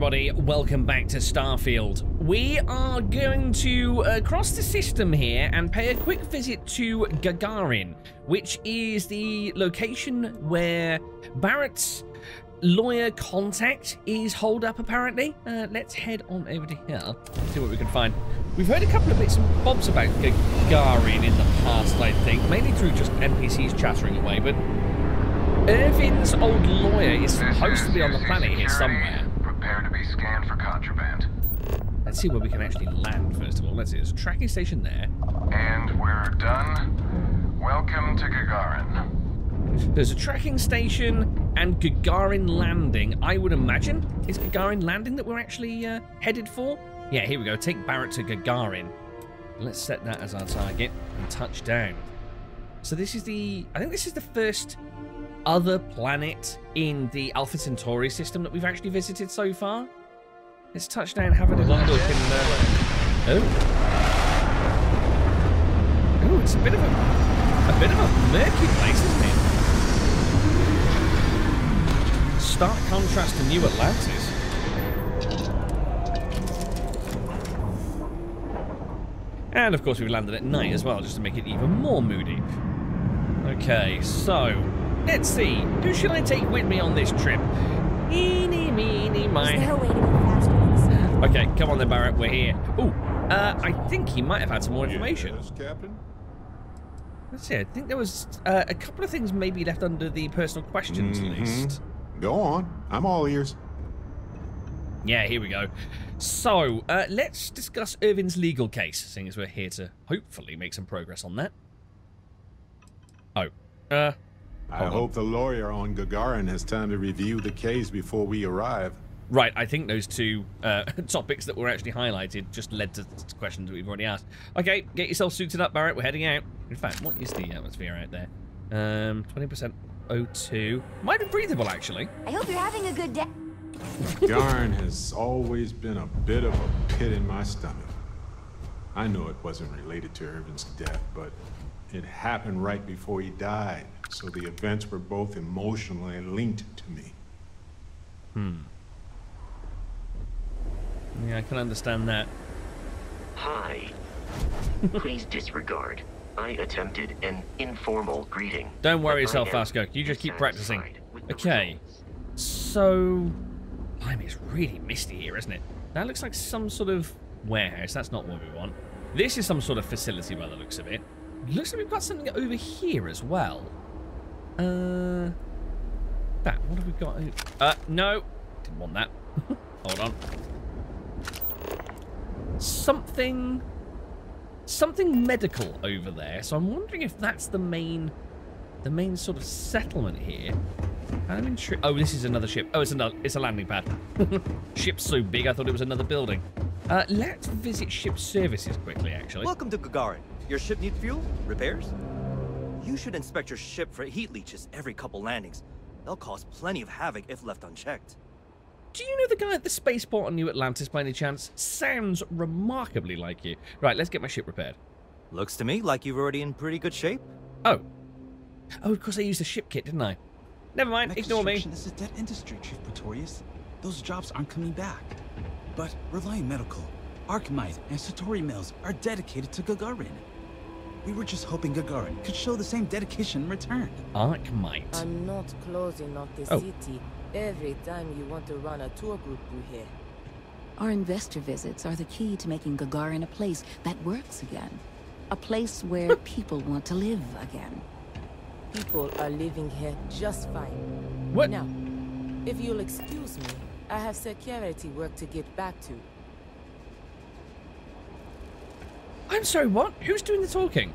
Everybody, welcome back to Starfield. We are going to uh, cross the system here and pay a quick visit to Gagarin, which is the location where Barrett's lawyer contact is holed up apparently. Uh, let's head on over to here, see what we can find. We've heard a couple of bits and bobs about Gagarin in the past, I think, mainly through just NPCs chattering away, but Ervin's old lawyer is supposed to be on the planet here somewhere. Prepare to be scanned for contraband. Let's see where we can actually land, first of all. Let's see, there's a tracking station there. And we're done. Welcome to Gagarin. There's a tracking station and Gagarin Landing. I would imagine is Gagarin Landing that we're actually uh, headed for. Yeah, here we go. Take Barrett to Gagarin. Let's set that as our target and touch down. So this is the... I think this is the first other planet in the Alpha Centauri system that we've actually visited so far. Let's touch down, have a little look, and uh, oh, oh, it's a bit of a a bit of a murky place, isn't it? Stark contrast to New Atlantis. And of course we've landed at night as well, just to make it even more moody. Okay, so Let's see. Who should I take with me on this trip? Eeny, meeny, miny. Is there a way to go faster than this? Okay, come on then, Barrett. We're here. Oh, uh, I think he might have had some more information. Yes, Captain? Let's see. I think there was uh, a couple of things maybe left under the personal questions Mhm. list. Go on. I'm all ears. Yeah, here we go. So, uh, let's discuss Ervin's legal case, seeing as we're here to hopefully make some progress on that. Oh, uh, I Hold on. hope the lawyer on Gagarin has time to review the case before we arrive. Right, I think those two uh, topics that were actually highlighted just led to to questions that we've already asked. Okay, get yourself suited up, Barrett. We're heading out. In fact, what is the atmosphere out there? Um, 20% O2. Might be breathable, actually. I hope you're having a good day. Gagarin has always been a bit of a pit in my stomach. I know it wasn't related to Ervin's death, but it happened right before he died, so the events were both emotionally linked to me. Hmm. Yeah, I can understand that. Hi. Please disregard. I attempted an informal greeting. Don't worry yourself, am Vasco. You just keep practicing. dissatisfied with the Okay. results. So, blimey, it's really misty here, isn't it? That looks like some sort of warehouse. That's not what we want. This is some sort of facility by the looks of it. Looks like we've got something over here as well. Uh, that. What have we got? Uh, no, didn't want that. Hold on. Something, something medical over there. So I'm wondering if that's the main, the main sort of settlement here. I'm intrigued. Oh, this is another ship. Oh, it's another. It's a landing pad. Ship's so big, I thought it was another building. Uh, let's visit ship services quickly, actually. Welcome to Gagarin. Your ship need fuel? Repairs? You should inspect your ship for heat leeches every couple landings. They'll cause plenty of havoc if left unchecked. Do you know the guy at the spaceport on New Atlantis by any chance? Sounds remarkably like you. Right, let's get my ship repaired. Looks to me like you've already in pretty good shape. Oh. Oh, of course I used a ship kit, didn't I? Never mind, Mech ignore me. construction is a dead industry, Chief Pretorius. Those jobs aren't coming back. But Reliant Medical, Archmite, and Centauri Mills are dedicated to Gagarin. We were just hoping Gagarin could show the same dedication in return. Archmite. I'm not closing off the Oh. city every time you want to run a tour group through here. Our investor visits are the key to making Gagarin a place that works again. A place where people want to live again. People are living here just fine. What? Now, if you'll excuse me, I have security work to get back to. I'm sorry, what? Who's doing the talking?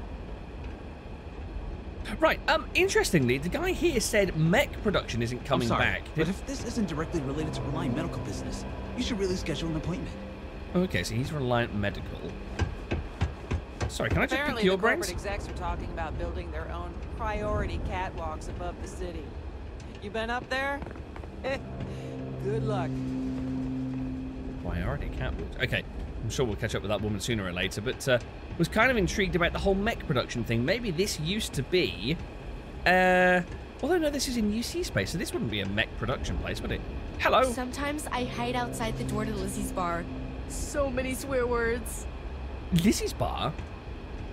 Right, um, interestingly, the guy here said mech production isn't coming I'm sorry, back. but if this isn't directly related to Reliant Medical business, you should really schedule an appointment. Okay, so he's Reliant Medical. Sorry, can I just Apparently, pick your the brains? corporate execs are talking about building their own priority catwalks above the city. You been up there? Good luck. Priority catwalks. Okay, I'm sure we'll catch up with that woman sooner or later, but uh, was kind of intrigued about the whole mech production thing. Maybe this used to be... Uh, although, no, this is in UC space, so this wouldn't be a mech production place, would it? Hello. Sometimes I hide outside the door to Lizzy's bar. So many swear words. Lizzy's bar?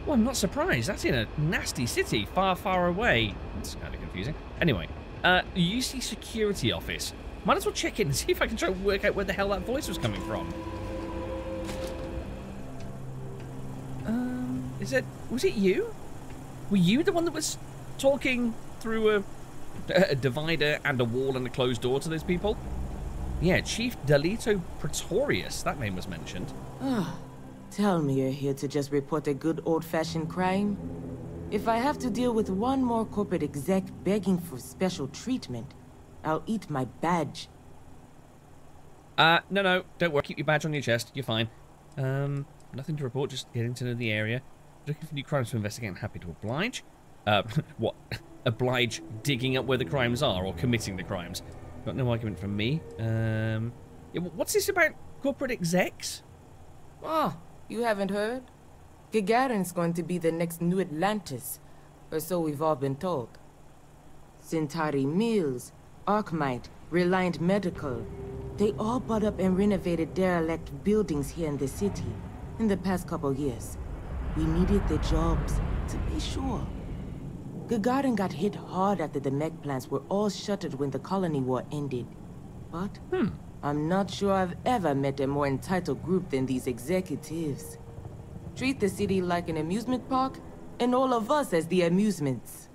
Well, I'm not surprised. That's in a nasty city, far, far away. It's kind of confusing. Anyway, uh, UC security office. Might as well check in and see if I can try and work out where the hell that voice was coming from. Um, is it? Was it you? Were you the one that was talking through a, a divider and a wall and a closed door to those people? Yeah, Chief Delito Pretorius. That name was mentioned. Ah, tell me you're here to just report a good old-fashioned crime? If I have to deal with one more corporate exec begging for special treatment, I'll eat my badge. Uh, no, no, don't worry. Keep your badge on your chest. You're fine. Um, nothing to report, just getting to know the area. Looking for new crimes to investigate and happy to oblige. Uh, what? oblige digging up where the crimes are or committing the crimes. Got no argument from me. Um, yeah, what's this about corporate execs? Oh, you haven't heard? Gagarin's going to be the next new Atlantis, or so we've all been told. Centauri Mills, Archmite, Reliant Medical, they all bought up and renovated derelict buildings here in the city in the past couple years. We needed the jobs, to be sure. Gagarin got hit hard after the mech plants were all shuttered when the colony war ended. But hmm. I'm not sure I've ever met a more entitled group than these executives. Treat the city like an amusement park, and all of us as the amusements.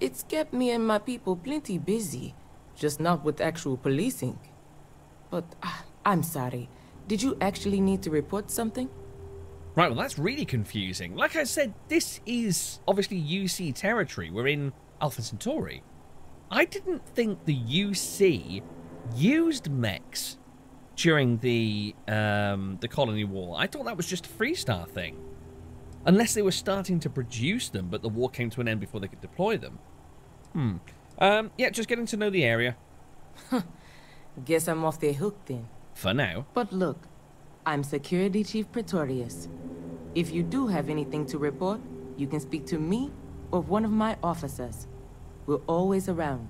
It's kept me and my people plenty busy, just not with actual policing. But, uh, I'm sorry. Did you actually need to report something? Right, well that's really confusing. Like I said, this is obviously UC territory. We're in Alpha Centauri. I didn't think the UC used mechs during the um, the colony war. I thought that was just a Freestar thing. Unless they were starting to produce them, but the war came to an end before they could deploy them. Hmm. Um, yeah, just getting to know the area. Guess I'm off the hook then. For now. But look, I'm Security Chief Pretorius. If you do have anything to report, you can speak to me or one of my officers. We're always around.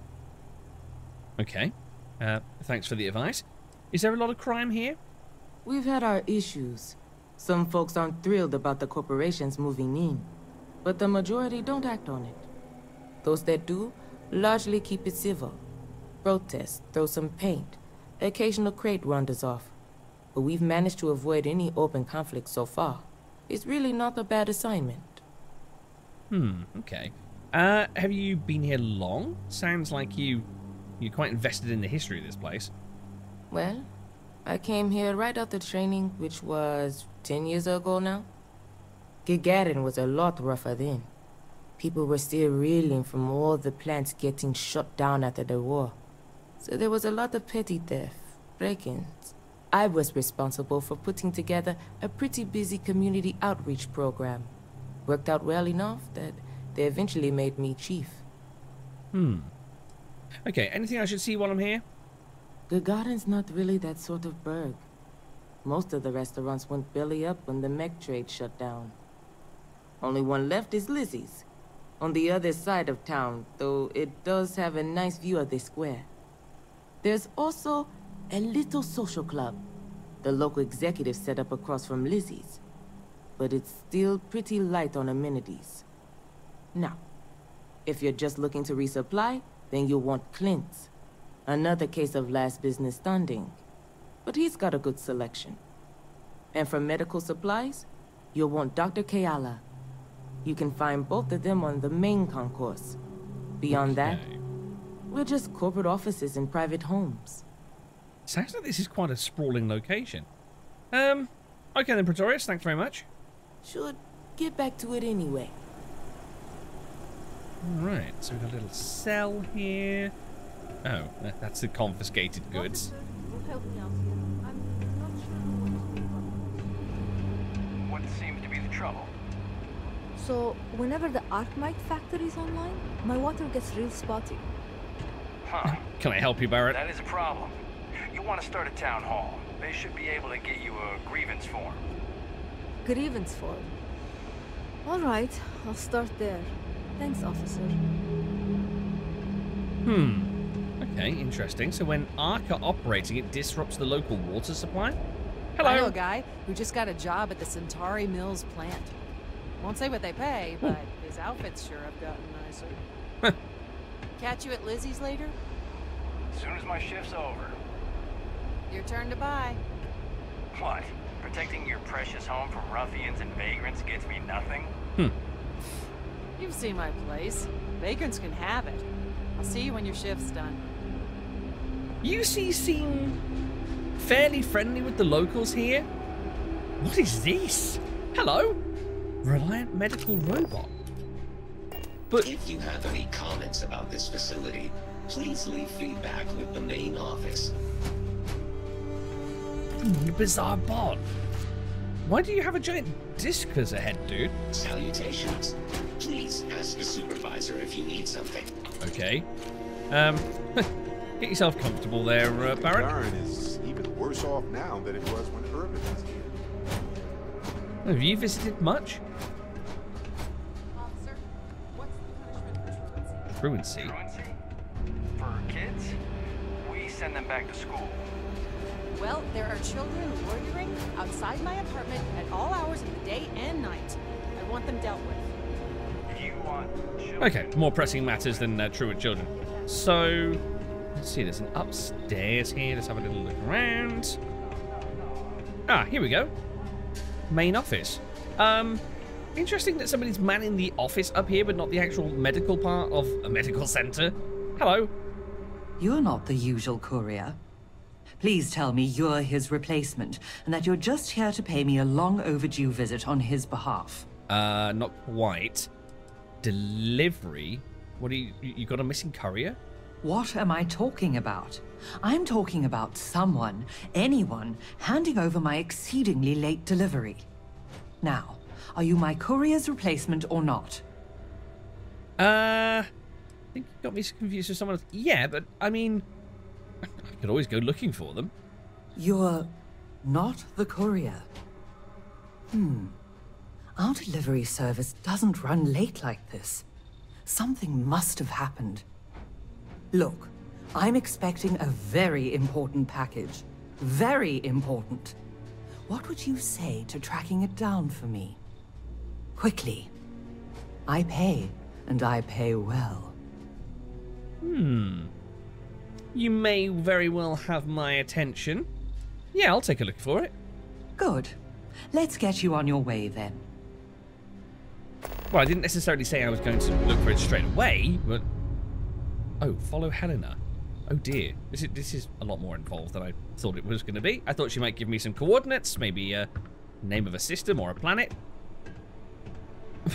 Okay. Uh, thanks for the advice. Is there a lot of crime here? We've had our issues. Some folks aren't thrilled about the corporations moving in, but the majority don't act on it. Those that do largely keep it civil. Protest, throw some paint, occasional crate wanders off. But we've managed to avoid any open conflict so far. It's really not a bad assignment. Hmm, okay. Uh, have you been here long? Sounds like you, you're quite invested in the history of this place. Well, I came here right after training, which was 10 years ago now. Gagarin was a lot rougher then. People were still reeling from all the plants getting shut down after the war. So there was a lot of petty theft, break-ins. I was responsible for putting together a pretty busy community outreach program. Worked out well enough that they eventually made me chief. Hmm. Okay, anything I should see while I'm here? The Gagarin's not really that sort of burg. Most of the restaurants went belly up when the mech trade shut down. Only one left is Lizzy's. On the other side of town, though it does have a nice view of the square. There's also a little social club. The local executive set up across from Lizzy's. But it's still pretty light on amenities. Now, if you're just looking to resupply, then you'll want Clint's. Another case of last business standing. But he's got a good selection. And for medical supplies, you'll want Dr. Kayala. You can find both of them on the main concourse. Beyond okay. that, we're just corporate offices and private homes. Sounds like this is quite a sprawling location. Um, okay then, Pretorius, thanks very much. Should get back to it anyway. Alright, so we've got a little cell here. Oh, that's the confiscated goods. What seems to be the trouble? So, whenever the Archmite factory is online, my water gets real spotty. Huh. Can I help you, Barrett? That is a problem. You want to start a town hall. They should be able to get you a grievance form. Grievance form? Alright, I'll start there. Thanks, officer. Hmm. Okay, interesting. So when Ark are operating, it disrupts the local water supply? Hello. I know a guy who just got a job at the Centauri Mills plant. Won't say what they pay, but his outfits sure have gotten nicer. Catch you at Lizzy's later? As soon as my shift's over. Your turn to buy. What? Protecting your precious home from ruffians and vagrants gets me nothing? Hmm. You've seen my place. Vagrants can have it. I'll see you when your shift's done. UC seem fairly friendly with the locals here. What is this? Hello? Reliant medical robot. But if you have any comments about this facility, please leave feedback with the main office. Bizarre bot. Why do you have a giant disc as a head, dude? Salutations. Please ask the supervisor if you need something. Okay. Um, get yourself comfortable there, uh, Barrett. Gagarin is even worse off now than it was when Ervin was here. Have you visited much? Officer, what's the punishment for truancy? Truancy? For kids? We send them back to school. Well, there are children loitering outside my apartment at all hours of the day and night. I want them dealt with. You want children? Okay, more pressing matters than uh, truant children. So, let's see, there's an upstairs here. Let's have a little look around. Ah, here we go. Main office. Um, interesting that somebody's manning the office up here, but not the actual medical part of a medical center. Hello. You're not the usual courier. Please tell me you're his replacement, and that you're just here to pay me a long overdue visit on his behalf. Uh, not quite. Delivery? What do you, you got a missing courier? What am I talking about? I'm talking about someone, anyone, handing over my exceedingly late delivery. Now, are you my courier's replacement or not? Uh, I think you got me confused with someone else. Yeah, but I mean, I could always go looking for them. You're not the courier. Hmm. Our delivery service doesn't run late like this. Something must have happened. Look, I'm expecting a very important package. Very important. What would you say to tracking it down for me? Quickly. I pay, and I pay well. Hmm. You may very well have my attention. Yeah, I'll take a look for it. Good. Let's get you on your way then. Well, I didn't necessarily say I was going to look for it straight away, but... Oh, follow Helena. Oh dear. This is, this is a lot more involved than I thought it was going to be. I thought she might give me some coordinates, maybe a name of a system or a planet.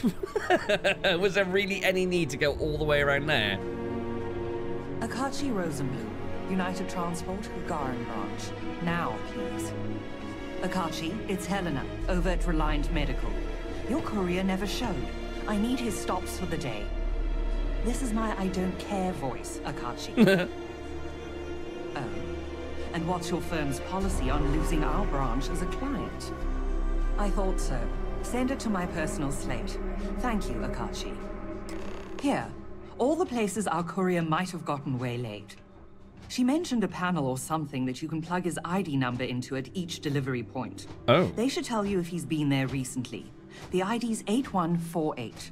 was there really any need to go all the way around there? Akachi Rosenblum, United Transport, Gagarin branch. Now, please. Akachi, it's Helena, over at Reliant Medical. Your courier never showed. I need his stops for the day. This is my I don't care voice, Akachi. oh. And what's your firm's policy on losing our branch as a client? I thought so. Send it to my personal slate. Thank you, Akachi. Here, all the places our courier might have gotten waylaid. She mentioned a panel or something that you can plug his ID number into at each delivery point. Oh. They should tell you if he's been there recently. The ID's 8148.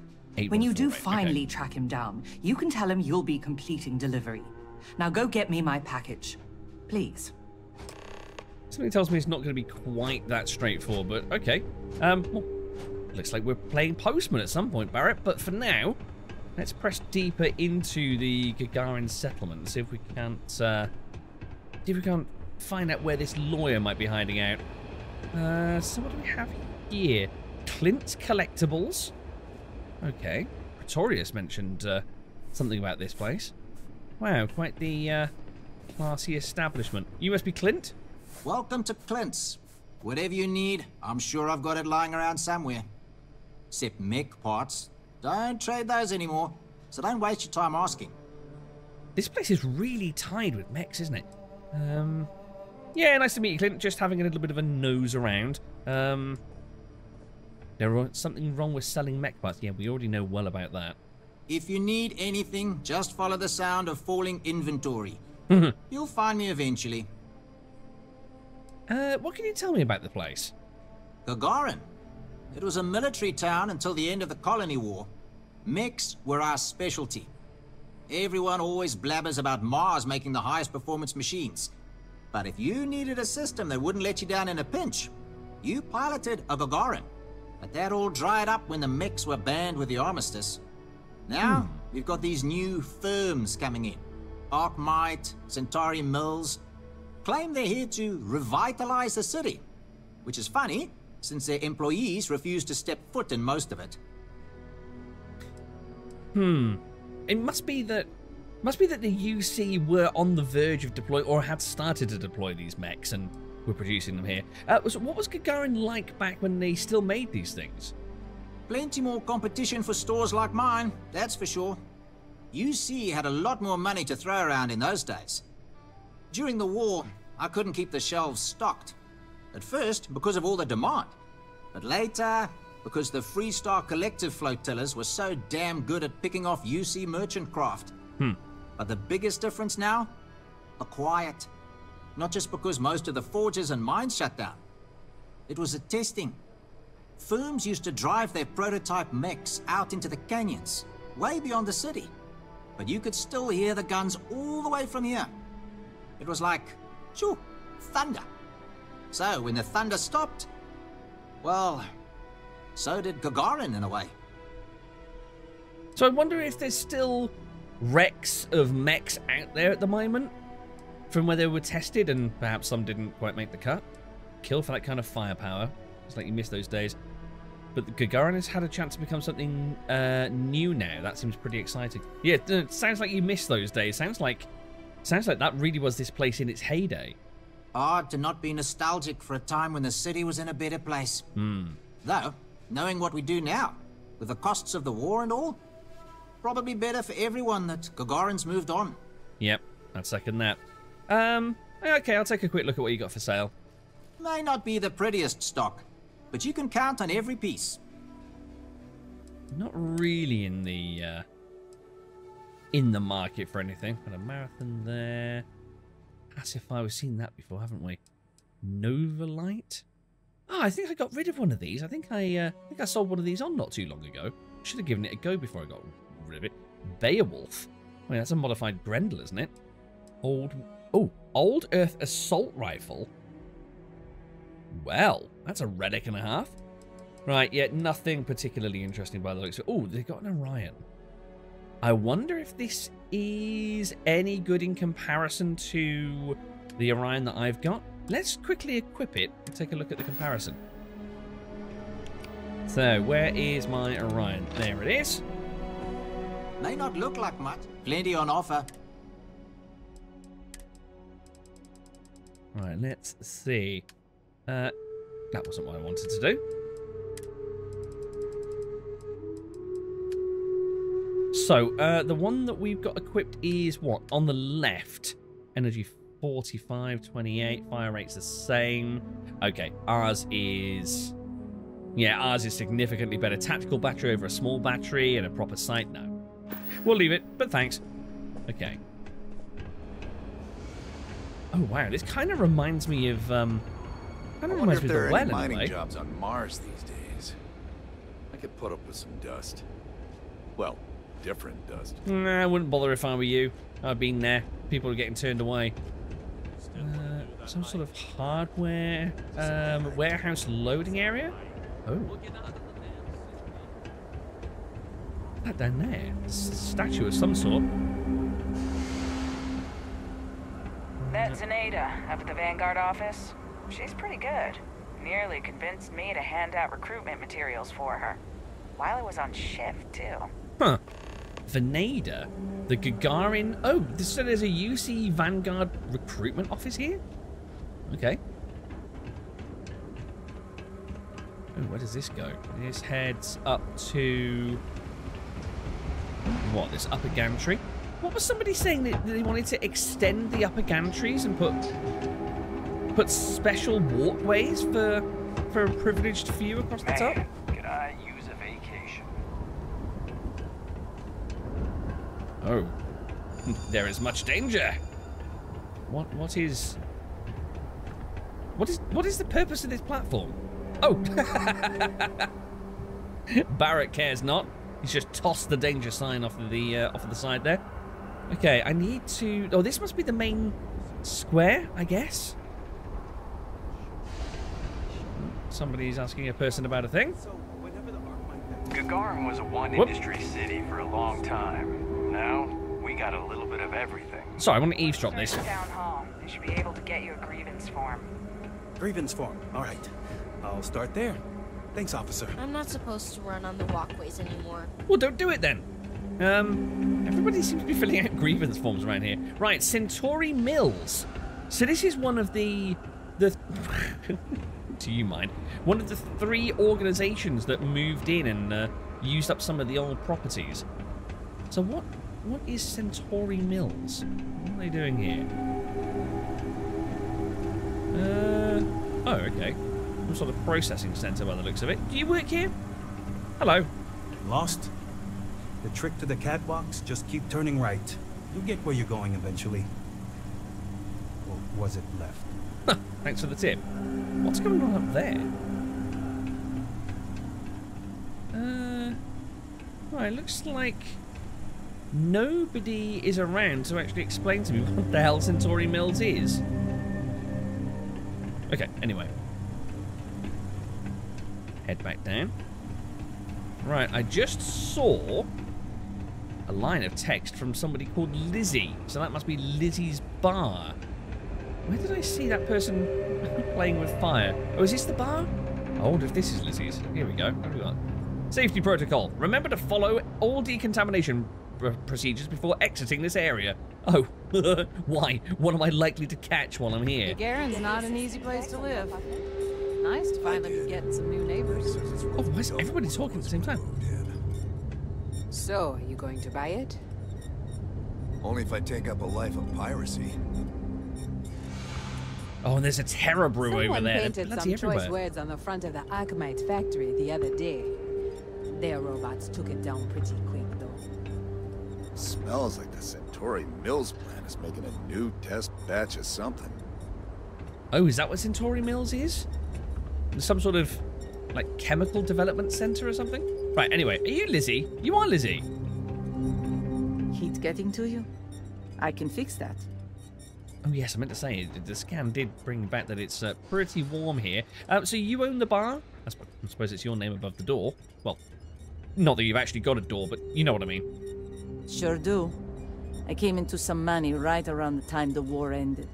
When you do finally okay. track him down, you can tell him you'll be completing delivery. Now go get me my package. Please. Something tells me it's not going to be quite that straightforward, but okay. Um, well, looks like we're playing Postman at some point, Barrett, but for now, let's press deeper into the Gagarin settlement see if we can't, uh, see if we can't find out where this lawyer might be hiding out. Uh, so what do we have here? Clint Collectibles. Okay. Pretorius mentioned uh, something about this place. Wow, quite the uh, classy establishment. You must be Clint? Welcome to Clint's. Whatever you need, I'm sure I've got it lying around somewhere. Except mech parts. Don't trade those anymore, so don't waste your time asking. This place is really tied with mechs, isn't it? Um, yeah, nice to meet you, Clint. Just having a little bit of a nose around. Um, there was something wrong with selling mech parts. Yeah, we already know well about that. If you need anything, just follow the sound of falling inventory. You'll find me eventually. Uh, what can you tell me about the place? Gagarin. It was a military town until the end of the Colony War. Mechs were our specialty. Everyone always blabbers about Mars making the highest performance machines. But if you needed a system that wouldn't let you down in a pinch, you piloted a Gagarin. But that all dried up when the mechs were banned with the armistice. Now, hmm. we've got these new firms coming in. Arcmight, Centauri Mills, claim they're here to revitalize the city. Which is funny, since their employees refuse to step foot in most of it. Hmm. It must be that must be that the UC were on the verge of deploy or had started to deploy these mechs and were producing them here. Uh, so what was Gagarin like back when they still made these things? Plenty more competition for stores like mine, that's for sure. UC had a lot more money to throw around in those days. During the war, I couldn't keep the shelves stocked. At first, because of all the demand. But later, because the Freestar Collective flotillas were so damn good at picking off UC merchant craft. Hmm. But the biggest difference now? The quiet. Not just because most of the forges and mines shut down. It was the testing. Firms used to drive their prototype mechs out into the canyons, way beyond the city. But you could still hear the guns all the way from here. It was like, shoo, thunder. So when the thunder stopped, well, so did Gagarin in a way. So I wonder if there's still wrecks of mechs out there at the moment from where they were tested and perhaps some didn't quite make the cut. Kill for that kind of firepower. It's like you miss those days. But Gagarin has had a chance to become something uh, new now. That seems pretty exciting. Yeah, it sounds like you missed those days. Sounds like sounds like that really was this place in its heyday. Hard to not be nostalgic for a time when the city was in a better place. Hmm. Though, knowing what we do now, with the costs of the war and all, probably better for everyone that Gagarin's moved on. Yep, I'd second that. Um, okay, I'll take a quick look at what you got for sale. May not be the prettiest stock, but you can count on every piece. Not really in the uh, in the market for anything. Got a marathon there. Pacify, we've seen that before, haven't we? Novalight. Oh, I think I got rid of one of these. I think I, uh, I think I sold one of these on not too long ago. Should have given it a go before I got rid of it. Beowulf. I mean, that's a modified Grendel, isn't it? Old. Oh, Old Earth Assault Rifle. Well, that's a relic and a half. Right, yeah, nothing particularly interesting by the looks of Oh, they've got an Orion. I wonder if this is any good in comparison to the Orion that I've got. Let's quickly equip it and take a look at the comparison. So, where is my Orion? There it is. May not look like much. Plenty on offer. Right, let's see. Uh, that wasn't what I wanted to do. So, uh, the one that we've got equipped is what? On the left. Energy 45, 28. Fire rate's the same. Okay, ours is... Yeah, ours is significantly better. Tactical battery over a small battery and a proper sight. No. We'll leave it, but thanks. Okay. Oh, wow. This kind of reminds me of... Um, kind of reminds me of the well, mining jobs on Mars these days. I could put up with some dust. Well, different dust. Nah, I wouldn't bother if I were you. I've been there. People are getting turned away. Uh, some sort of hardware um, warehouse loading area? Oh. That down there. statue of some sort. Met Zenaida up at the Vanguard office. She's pretty good. Nearly convinced me to hand out recruitment materials for her. While I was on shift, too. Huh. Zenaida? The Gagarin... Oh, so there's a UC Vanguard recruitment office here? Okay. Oh, where does this go? This heads up to... What, this upper gantry? What was somebody saying that they wanted to extend the upper gantries and put put special walkways for for a privileged view across the top? Could I use a vacation? Oh. There is much danger. What what is what is what is the purpose of this platform? Oh, Barrett cares not. He's just tossed the danger sign off of the uh, off of the side there. Okay, I need to. Oh, this must be the main square, I guess. Somebody's asking a person about a thing. Gagarin was a one-industry city for a long time. Now, we got a little bit of everything. Sorry, I want to eavesdrop this. Town hall. They should be able to get you a grievance form. Grievance form. All right. I'll start there. Thanks, officer. I'm not supposed to run on the walkways anymore. Well, don't do it then. Um, everybody seems to be filling out grievance forms around here. Right, Centauri Mills. So this is one of the the. do you mind? One of the three organisations that moved in and uh, used up some of the old properties. So what what is Centauri Mills? What are they doing here? Uh, oh, okay. Some sort of processing centre by the looks of it. Do you work here? Hello. Lost? The trick to the catwalks, just keep turning right. You'll get where you're going eventually. Or was it left? Thanks for the tip. What's going on up there? Uh, well, it looks like nobody is around to actually explain to me what the hell Centauri Mills is. Okay, anyway. Head back down. Right, I just saw a line of text from somebody called Lizzy. So that must be Lizzy's bar. Where did I see that person playing with fire? Oh, is this the bar? I wonder if this is Lizzy's. Here we go. Safety protocol. Remember to follow all decontamination Uh, procedures before exiting this area. Oh, why? What am I likely to catch while I'm here? Gagarin's not an easy place to live. Nice to finally be getting some new neighbors. Oh, why is everybody talking at the same time? So, are you going to buy it? Only if I take up a life of piracy. Oh, and there's a TerraBrew Someone over there. painted some everywhere. choice words on the front of the Archmite factory the other day. Their robots took it down pretty quick, though. Smells like the Centauri Mills plant is making a new test batch of something. Oh, is that what Centauri Mills is? Some sort of, like, chemical development center or something? Right, anyway, are you Lizzy? You are Lizzy. Heat getting to you? I can fix that. Oh, yes, I meant to say, the scan did bring back that it's uh, pretty warm here. Uh, so you own the bar? I I suppose it's your name above the door. Well, not that you've actually got a door, but you know what I mean. Sure do. I came into some money right around the time the war ended.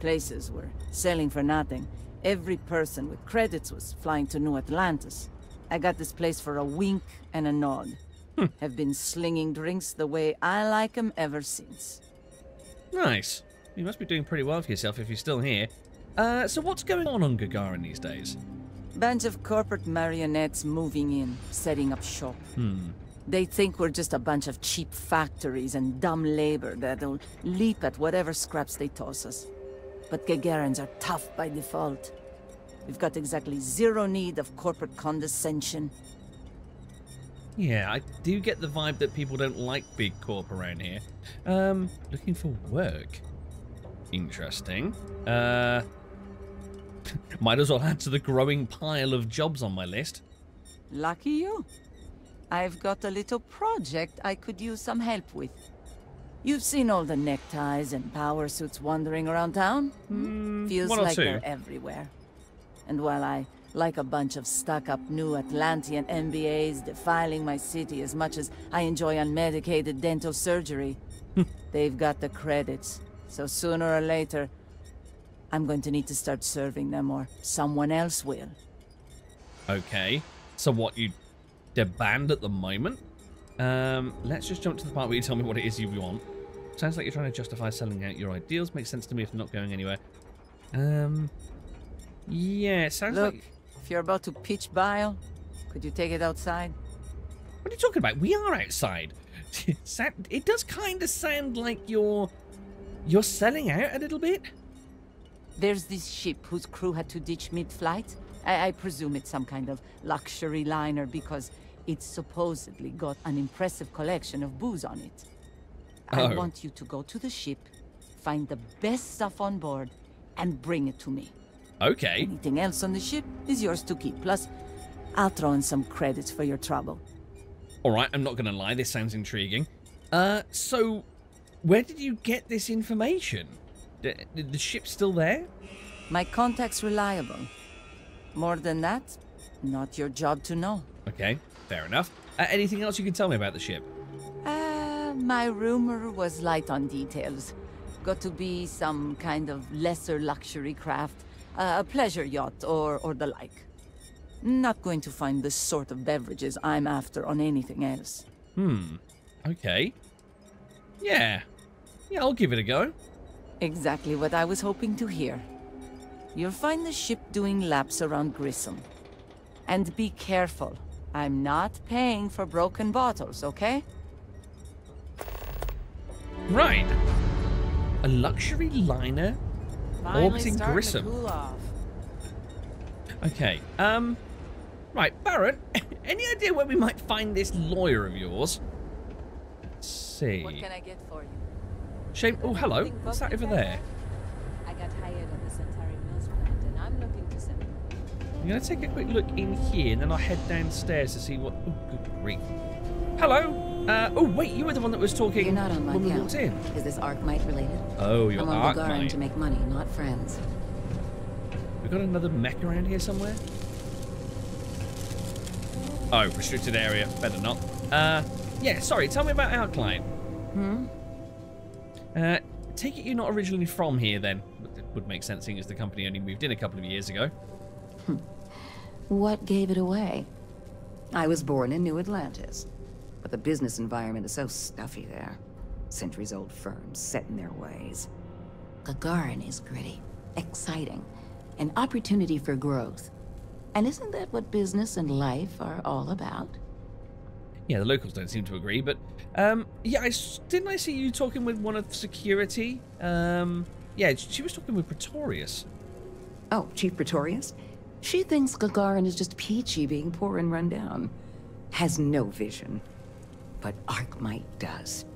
Places were selling for nothing. Every person with credits was flying to New Atlantis. I got this place for a wink and a nod. Have been slinging drinks the way I like 'em ever since. Nice. You must be doing pretty well for yourself if you're still here. Uh, so what's going on on Gagarin these days? Bunch of corporate marionettes moving in, setting up shop. Hmm. They think we're just a bunch of cheap factories and dumb labor that'll leap at whatever scraps they toss us. But Gagarins are tough by default. We've got exactly zero need of corporate condescension. Yeah, I do get the vibe that people don't like big corp around here. Um, looking for work. Interesting. Uh, might as well add to the growing pile of jobs on my list. Lucky you. I've got a little project I could use some help with. You've seen all the neckties and power suits wandering around town? Hmm? Feels like they're everywhere. And while I like a bunch of stuck-up new Atlantean MBAs defiling my city as much as I enjoy unmedicated dental surgery, they've got the credits. So sooner or later, I'm going to need to start serving them or someone else will. Okay. So what, you deband at the moment? Um, let's just jump to the part where you tell me what it is you want. Sounds like you're trying to justify selling out your ideals. Makes sense to me if they're not going anywhere. Um, yeah, it sounds Look, like... if you're about to pitch bile, could you take it outside? What are you talking about? We are outside. It does kind of sound like you're... You're selling out a little bit? There's this ship whose crew had to ditch mid-flight. I, I presume it's some kind of luxury liner because it's supposedly got an impressive collection of booze on it. I Oh. want you to go to the ship, find the best stuff on board, and bring it to me. Okay. Anything else on the ship is yours to keep. Plus, I'll throw in some credits for your trouble. All right, I'm not going to lie. This sounds intriguing. Uh, so, where did you get this information? D the ship's still there? My contact's reliable. More than that, not your job to know. Okay, fair enough. Uh, anything else you can tell me about the ship? Uh, my rumor was light on details. Got to be some kind of lesser luxury craft, uh, a pleasure yacht or, or the like. Not going to find the sort of beverages I'm after on anything else. Hmm. Okay. Yeah. Yeah, I'll give it a go. Exactly what I was hoping to hear. You'll find the ship doing laps around Grissom. And be careful. I'm not paying for broken bottles, okay? Right. A luxury liner Finally orbiting Grissom. cool. Okay. Um. Right, Barrett. Any idea where we might find this lawyer of yours? Let's see. What can I get for you? Shame. Oh, hello. What's that over there? I got hired at the Centauri Mills plant, and I'm looking to send. I'm gonna take a quick look in here, and then I'll head downstairs to see what. Oh, good grief. Hello. Uh, oh, wait. You were the one that was talking. You're not on my when we walked in. Is this Arkmite related? Oh, you're I'm on Arkmite. to make money, not friends. We got another mech around here somewhere? Oh, restricted area. Better not. Uh, yeah, sorry. Tell me about our client. Hmm? Uh, take it you're not originally from here then. It would make sense seeing as the company only moved in a couple of years ago. What gave it away? I was born in New Atlantis, but the business environment is so stuffy there. Centuries-old firms set in their ways. Gagarin is gritty, exciting, an opportunity for growth. And isn't that what business and life are all about? Yeah, the locals don't seem to agree, but um, yeah, I s- didn't I see you talking with one of security? Um, yeah, she was talking with Pretorius. Oh, Chief Pretorius? She thinks Gagarin is just peachy being poor and run down. Has no vision. But Arkmite does.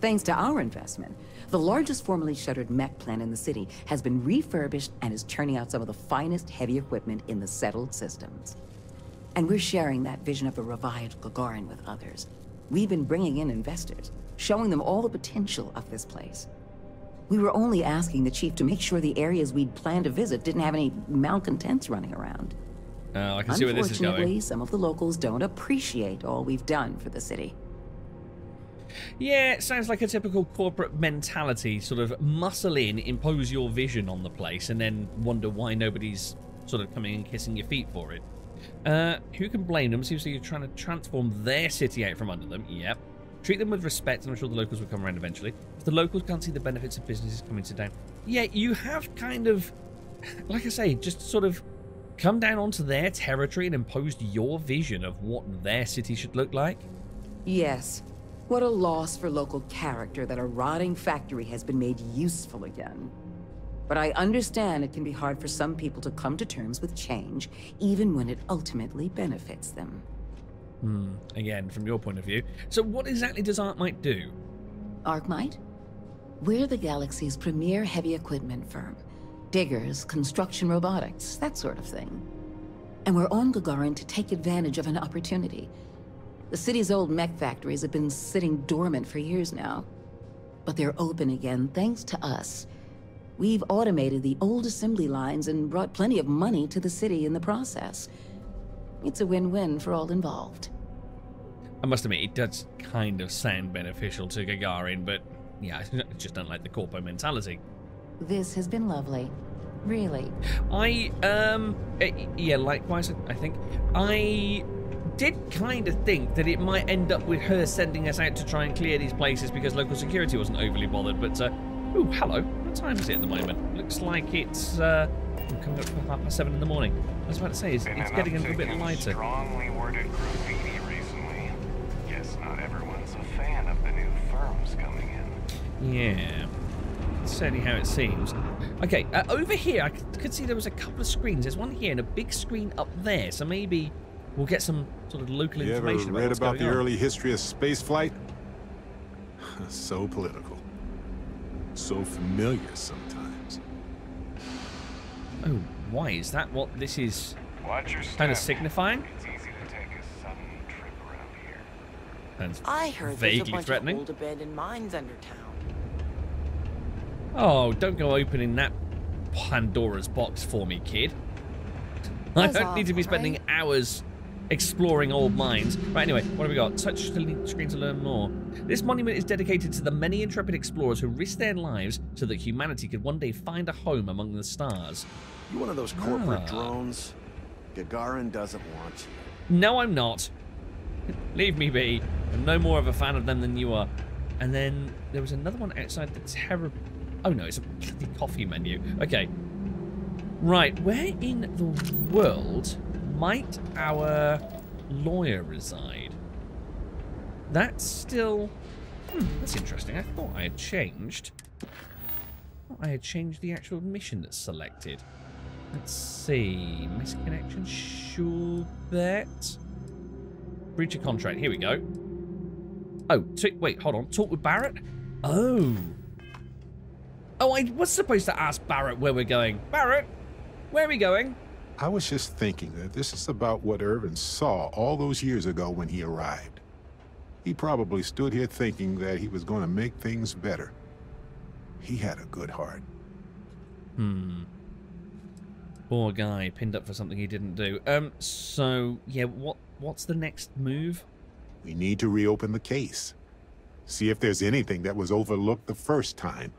Thanks to our investment, the largest formerly shuttered mech plant in the city has been refurbished and is churning out some of the finest heavy equipment in the settled systems. And we're sharing that vision of a revived Gagarin with others. We've been bringing in investors, showing them all the potential of this place. We were only asking the chief to make sure the areas we'd planned to visit didn't have any malcontents running around. Uh, I can see where this is Unfortunately, some of the locals don't appreciate all we've done for the city. Yeah, it sounds like a typical corporate mentality. Sort of muscle in, impose your vision on the place, and then wonder why nobody's sort of coming and kissing your feet for it. Uh, who can blame them? Seems like you're trying to transform their city out from under them. Yep. Treat them with respect, and I'm sure the locals will come around eventually. If the locals can't see the benefits of businesses coming to town. Yeah, you have kind of, like I say, just sort of come down onto their territory and imposed your vision of what their city should look like. Yes. What a loss for local character that a rotting factory has been made useful again. But I understand it can be hard for some people to come to terms with change, even when it ultimately benefits them. Hmm. Again, from your point of view. So, what exactly does Arkmite do? Arkmite? We're the galaxy's premier heavy equipment firm. Diggers, construction robotics, that sort of thing. And we're on Gagarin to take advantage of an opportunity. The city's old mech factories have been sitting dormant for years now. But they're open again thanks to us. We've automated the old assembly lines and brought plenty of money to the city in the process. It's a win-win for all involved. I must admit, it does kind of sound beneficial to Gagarin, but yeah, I just don't like the corpo mentality. This has been lovely. Really. I, um, eh, yeah, likewise, I think. I did kind of think that it might end up with her sending us out to try and clear these places because local security wasn't overly bothered, but, uh, oh, hello. What time is it at the moment? Looks like it's, uh, coming up to half past seven in the morning. I was about to say, it's, it's getting a little bit lighter. Strongly worded graffiti recently. Guess not everyone's a fan of the new firms coming in. Yeah, certainly how it seems. Okay, uh, over here, I could see there was a couple of screens. There's one here and a big screen up there, so maybe we'll get some sort of local You ever information about read what's about the on. early history of spaceflight? so political. So familiar sometimes. Oh, why? Is that what this is Watch your kind of signifying? It's easy to take a sudden trip around here. Sounds I heard there's a vaguely bunch threatening. of old abandoned mines under town. Oh, don't go opening that Pandora's box for me, kid. I don't need to be spending right? hours exploring old mines. Right, anyway, what have we got? Touch the screen to learn more. This monument is dedicated to the many intrepid explorers who risked their lives so that humanity could one day find a home among the stars. You one of those corporate Ah. drones? Gagarin doesn't want you. No, I'm not. Leave me be. I'm no more of a fan of them than you are. And then there was another one outside the terror. Oh no, it's a bloody coffee menu. Okay. Right, where in the world might our lawyer reside? That's still. Hmm, that's interesting. I thought I had changed. I thought I had changed the actual mission that's selected. Let's see. Misconnection, sure bet. Breach of contract. Here we go. Oh, wait, hold on. Talk with Barrett? Oh. Oh, I was supposed to ask Barrett where we're going. Barrett, where are we going? I was just thinking that this is about what Ervin saw all those years ago when he arrived. He probably stood here thinking that he was going to make things better. He had a good heart. Hmm. Poor guy, pinned up for something he didn't do. Um, so, yeah, what what's the next move? We need to reopen the case. See if there's anything that was overlooked the first time.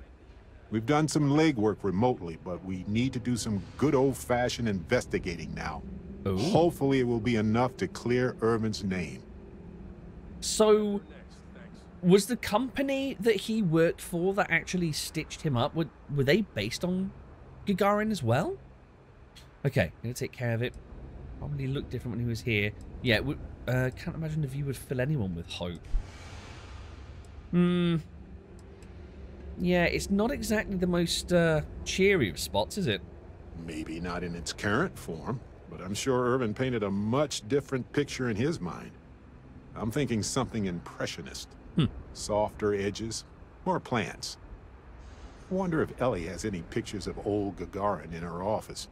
We've done some legwork remotely, but we need to do some good old-fashioned investigating now. Hopefully it will be enough to clear Ervin's name. So, was the company that he worked for that actually stitched him up, were, were they based on Gagarin as well? Okay, gonna take care of it. Probably looked different when he was here. Yeah, w- uh, can't imagine the view would fill anyone with hope. Hmm. Yeah, it's not exactly the most uh, cheery of spots, is it? Maybe not in its current form, but I'm sure Ervin painted a much different picture in his mind. I'm thinking something impressionist. Softer edges, more plants. Wonder if Ellie has any pictures of old Gagarin in her office.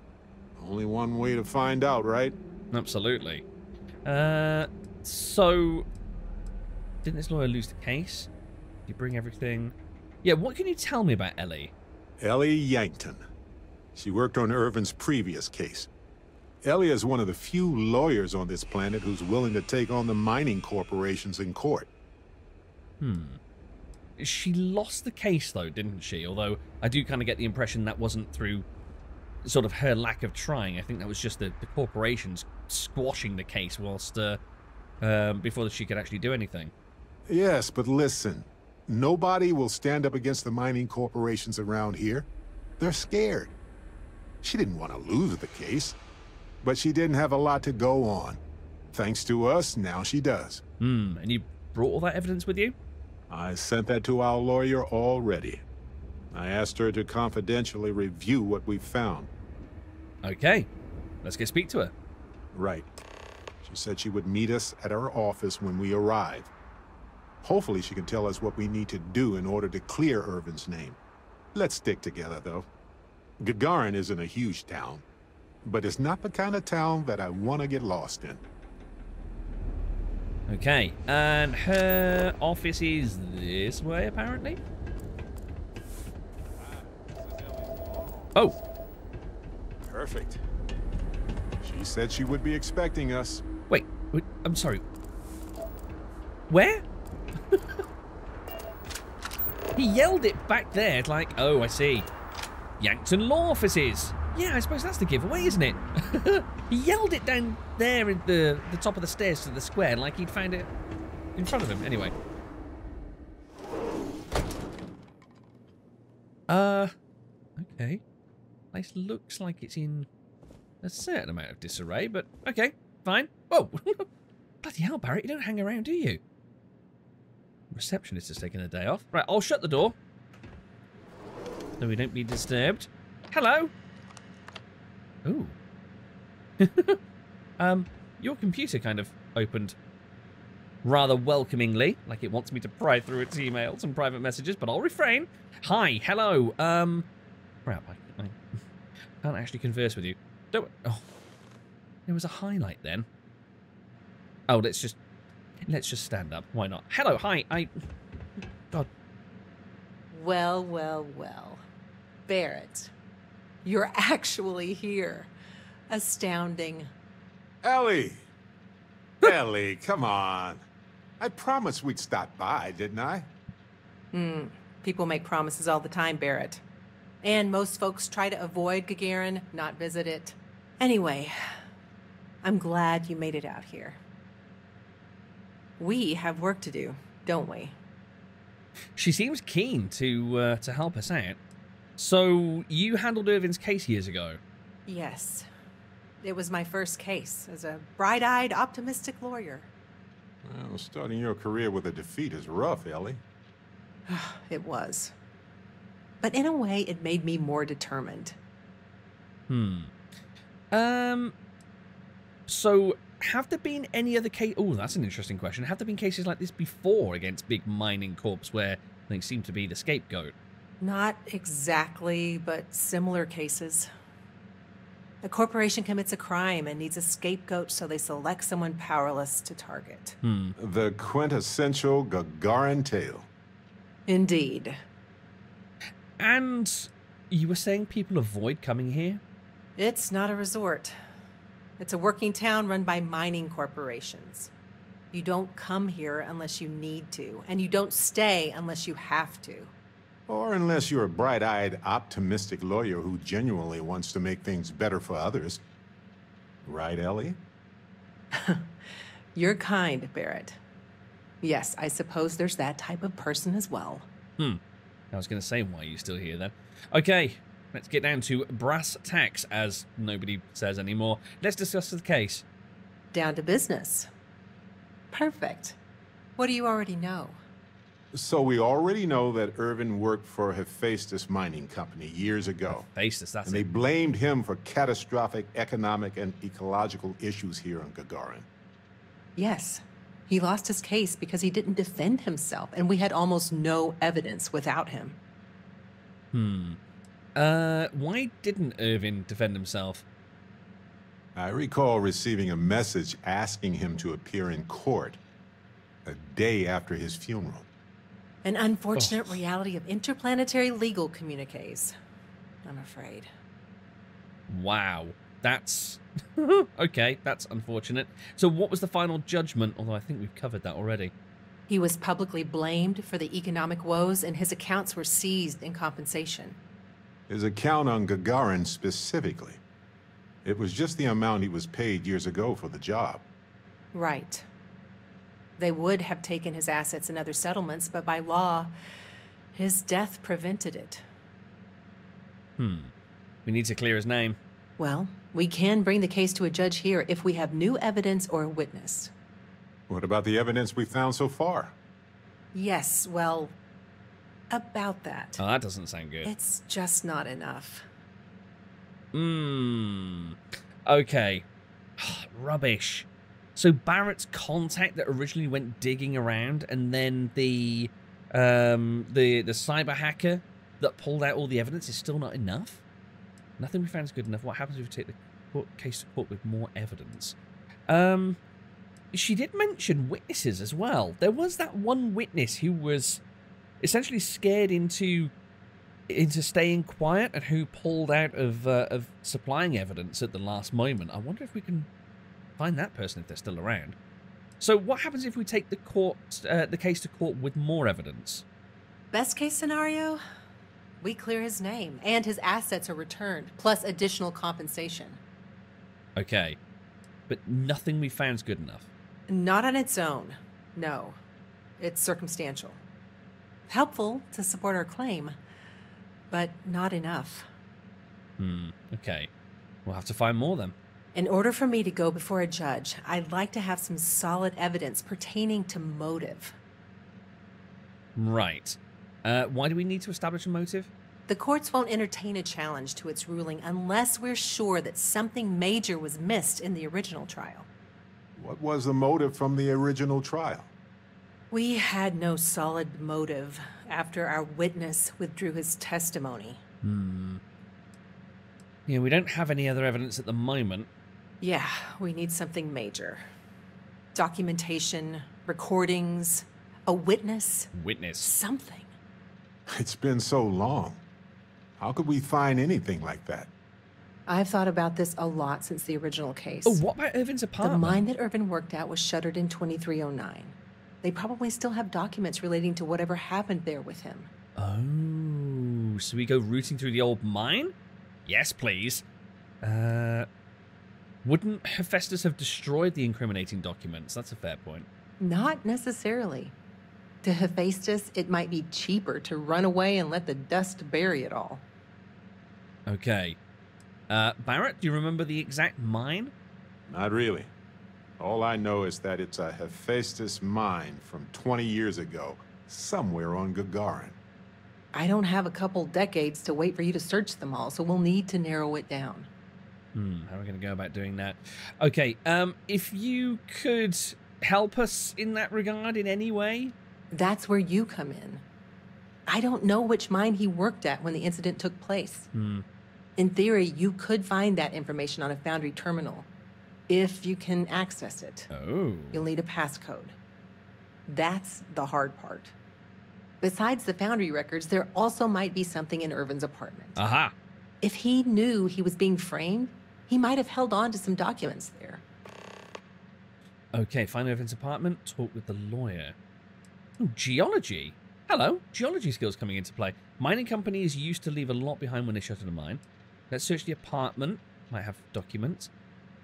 Only one way to find out, right? Absolutely. Uh, so, didn't this lawyer lose the case? Did he bring everything? Yeah, what can you tell me about Ellie? Ellie Yankton. She worked on Ervin's previous case. Ellie is one of the few lawyers on this planet who's willing to take on the mining corporations in court. Hmm. She lost the case, though, didn't she? Although I do kind of get the impression that wasn't through sort of her lack of trying. I think that was just the, the corporations squashing the case whilst uh, um, before she could actually do anything. Yes, but listen. Nobody will stand up against the mining corporations around here. They're scared. She didn't want to lose the case, but she didn't have a lot to go on. Thanks to us, now she does. Hmm. And you brought all that evidence with you? I sent that to our lawyer already. I asked her to confidentially review what we found. Okay. Let's go speak to her. Right. She said she would meet us at our office when we arrive. Hopefully she can tell us what we need to do in order to clear Ervin's name. Let's stick together, though. Gagarin isn't a huge town, but it's not the kind of town that I want to get lost in. Okay. And her office is this way, apparently? Oh. Perfect. She said she would be expecting us. Wait, wait I'm sorry. Where? he yelled it back there, like, oh, I see. Yankton Law Offices. Yeah, I suppose that's the giveaway, isn't it? he yelled it down there at the, the top of the stairs to the square, like he'd found it in front of him. Anyway. Uh, okay. Place looks like it's in a certain amount of disarray, but okay, fine. Whoa! Bloody hell, Barrett, you don't hang around, do you? Receptionist is taking a day off. Right, I'll shut the door. So we don't be disturbed. Hello! Ooh. um, your computer kind of opened. rather welcomingly, like it wants me to pry through its emails and private messages, but I'll refrain. Hi, hello. Um, crap, I, I can't actually converse with you. Don't. Oh, there was a highlight then. Oh, let's just let's just stand up. Why not? Hello, hi. I. God. Well, well, well, Barrett, you're actually here. Astounding. Ellie! Ellie, come on. I promised we'd stop by, didn't I? Hmm. People make promises all the time, Barrett. And most folks try to avoid Gagarin, not visit it. Anyway, I'm glad you made it out here. We have work to do, don't we? She seems keen to uh, to help us out. So you handled Ervin's case years ago. Yes. It was my first case as a bright-eyed, optimistic lawyer. Well, starting your career with a defeat is rough, Ellie. it was. But in a way, it made me more determined. Hmm. Um. So, have there been any other case? Oh, that's an interesting question. Have there been cases like this before against big mining corps where they seem to be the scapegoat? Not exactly, but similar cases. A corporation commits a crime and needs a scapegoat, so they select someone powerless to target. Hmm. The quintessential Gagarin tale. Indeed. And you were saying people avoid coming here? It's not a resort. It's a working town run by mining corporations. You don't come here unless you need to, and you don't stay unless you have to. Or unless you're a bright-eyed, optimistic lawyer who genuinely wants to make things better for others. Right, Ellie? You're kind, Barrett. Yes, I suppose there's that type of person as well. Hmm. I was going to say, why are you still here then? Okay, let's get down to brass tacks, as nobody says anymore. Let's discuss the case. Down to business. Perfect. What do you already know? So we already know that Ervin worked for Hephaestus Mining Company years ago. Hephaestus, that's And it. they blamed him for catastrophic economic and ecological issues here on Gagarin. Yes. He lost his case because he didn't defend himself, and we had almost no evidence without him. Hmm. Uh, why didn't Ervin defend himself? I recall receiving a message asking him to appear in court a day after his funeral. An unfortunate reality of interplanetary legal communiques. I'm afraid. Wow. That's... okay, that's unfortunate. So what was the final judgment? Although I think we've covered that already. He was publicly blamed for the economic woes, and his accounts were seized in compensation. His account on Gagarin specifically. It was just the amount he was paid years ago for the job. Right. They would have taken his assets and other settlements, but by law, his death prevented it. Hmm. We need to clear his name. Well, we can bring the case to a judge here if we have new evidence or a witness. What about the evidence we found so far? Yes, well, about that. Oh, that doesn't sound good. It's just not enough. Hmm. Okay. Rubbish. So Barrett's contact that originally went digging around, and then the um the the cyber hacker that pulled out all the evidence is still not enough. Nothing we found is good enough. What happens if we take the court case to court with more evidence? Um, she did mention witnesses as well. There was that one witness who was essentially scared into into staying quiet and who pulled out of uh, of supplying evidence at the last moment. I wonder if we can find that person if they're still around. So, what happens if we take the court uh, the case to court with more evidence? Best case scenario, we clear his name and his assets are returned, plus additional compensation. Okay, but nothing we found's good enough. Not on its own. No. It's circumstantial. Helpful to support our claim, but not enough. Hmm. Okay, we'll have to find more then. In order for me to go before a judge, I'd like to have some solid evidence pertaining to motive. Right. Uh, why do we need to establish a motive? The courts won't entertain a challenge to its ruling unless we're sure that something major was missed in the original trial. What was the motive from the original trial? We had no solid motive after our witness withdrew his testimony. Hmm. Yeah, we don't have any other evidence at the moment. Yeah, we need something major. Documentation, recordings, a witness. Witness. Something. It's been so long. How could we find anything like that? I've thought about this a lot since the original case. Oh, what about Ervin's apartment? The mine that Ervin worked at was shuttered in 2309. They probably still have documents relating to whatever happened there with him. Oh, so we go rooting through the old mine? Yes, please. Uh, wouldn't Hephaestus have destroyed the incriminating documents? That's a fair point. Not necessarily. To Hephaestus, it might be cheaper to run away and let the dust bury it all. Okay. Uh, Barrett, do you remember the exact mine? Not really. All I know is that it's a Hephaestus mine from 20 years ago, somewhere on Gagarin. I don't have a couple decades to wait for you to search them all, so we'll need to narrow it down. Hmm, how are we going to go about doing that? Okay, um, if you could help us in that regard in any way? That's where you come in. I don't know which mine he worked at when the incident took place. Hmm. In theory, you could find that information on a Foundry terminal, if you can access it. Oh. You'll need a passcode. That's the hard part. Besides the Foundry records, there also might be something in Ervin's apartment. Aha. If he knew he was being framed, he might have held on to some documents there. Okay, find Ervin's apartment, talk with the lawyer. Geology. Hello, geology skills coming into play. Mining companies used to leave a lot behind when they shut in a mine. Let's search the apartment. Might have documents.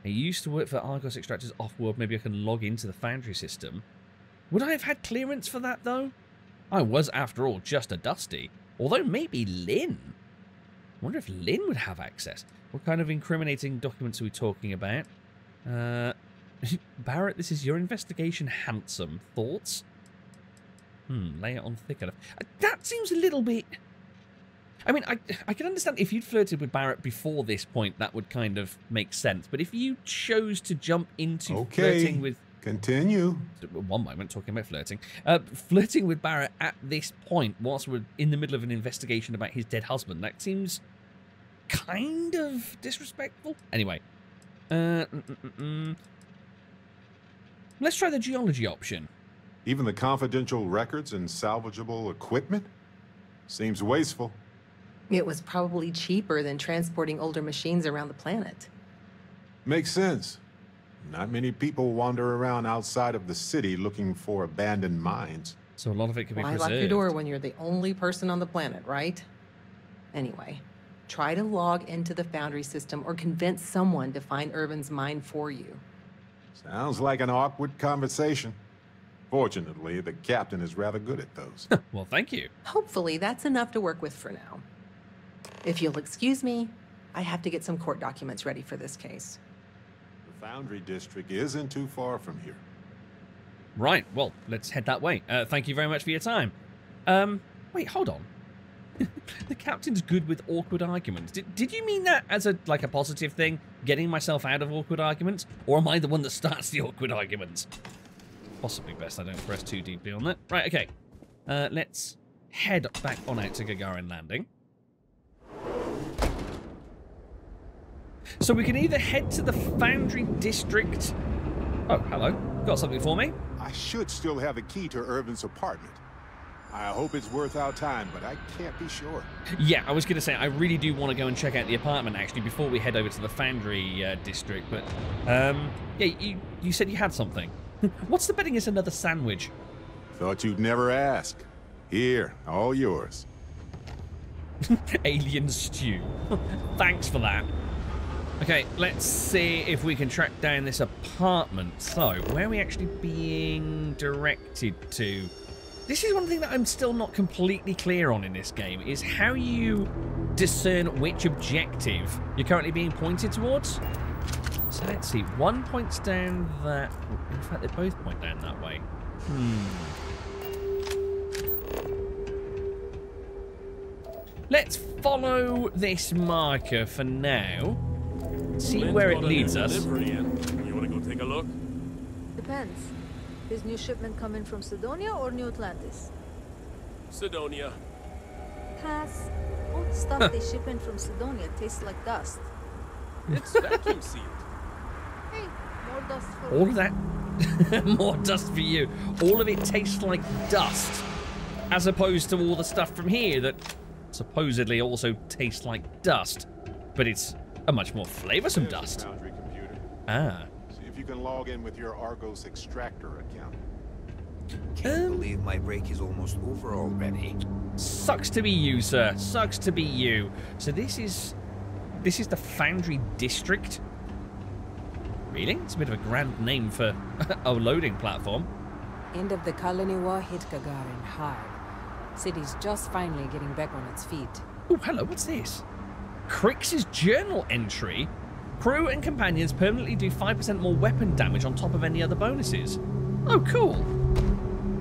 I used to work for Argos Extractors off-world. Maybe I can log into the Foundry system. Would I have had clearance for that, though? I was, after all, just a Dusty. Although maybe Lin. I wonder if Lin would have access. What kind of incriminating documents are we talking about? Uh, Barrett, this is your investigation handsome. Thoughts? Hmm, lay it on thick enough. Uh, That seems a little bit... I mean, I, I can understand if you'd flirted with Barrett before this point, that would kind of make sense. But if you chose to jump into Okay. flirting with... Continue. One moment, talking about flirting. Uh, flirting with Barrett at this point, whilst we're in the middle of an investigation about his dead husband, that seems kind of disrespectful. Anyway, uh, mm, mm, mm, mm. let's try the geology option. Even the confidential records and salvageable equipment? Seems wasteful. It was probably cheaper than transporting older machines around the planet. Makes sense. Not many people wander around outside of the city looking for abandoned mines. So a lot of it could be Why lock your door when you're the only person on the planet, right? Anyway, try to log into the Foundry system or convince someone to find Ervin's mine for you. Sounds like an awkward conversation. Fortunately, the captain is rather good at those. well, thank you. Hopefully, that's enough to work with for now. If you'll excuse me, I have to get some court documents ready for this case. The Foundry District isn't too far from here. Right, well, let's head that way. Uh, thank you very much for your time. Um, wait, hold on. the captain's good with awkward arguments. Did, did you mean that as a like a positive thing, getting myself out of awkward arguments, or am I the one that starts the awkward arguments? Possibly best I don't press too deeply on that. Right, okay. Uh, let's head back on out to Gagarin Landing. So we can either head to the Foundry District. Oh, hello. Got something for me? I should still have a key to Ervin's apartment. I hope it's worth our time, but I can't be sure. Yeah, I was going to say, I really do want to go and check out the apartment, actually, before we head over to the Foundry uh, district. But, um, yeah, you, you said you had something. What's the betting is another sandwich? Thought you'd never ask. Here, all yours. Alien stew. Thanks for that. Okay, let's see if we can track down this apartment. So, where are we actually being directed to? This is one thing that I'm still not completely clear on in this game, is how you discern which objective you're currently being pointed towards. So let's see, one points down that... In fact, they both point down that way. Hmm. Let's follow this marker for now. See Lynn's where it leads us. in. You want to go take a look? Depends. Is new shipment coming from Sidonia or New Atlantis? Sidonia. Pass. All the stuff they ship in from Sidonia tastes like dust. It's vacuum sealed. Hey, more dust for All of that, more dust for you. All of it tastes like dust, as opposed to all the stuff from here that supposedly also tastes like dust, but it's a much more flavoursome dust. the Foundry computer. Ah. See if you can log in with your Argos extractor account. Can't believe my break is almost over already. Sucks to be you, sir. Sucks to be you. So this is this is the Foundry District. Really? It's a bit of a grand name for a loading platform. End of the colony war hit Gagarin hard. City's just finally getting back on its feet. Oh, hello, what's this? Crix's journal entry. Crew and companions permanently do 5% more weapon damage on top of any other bonuses. Oh, cool.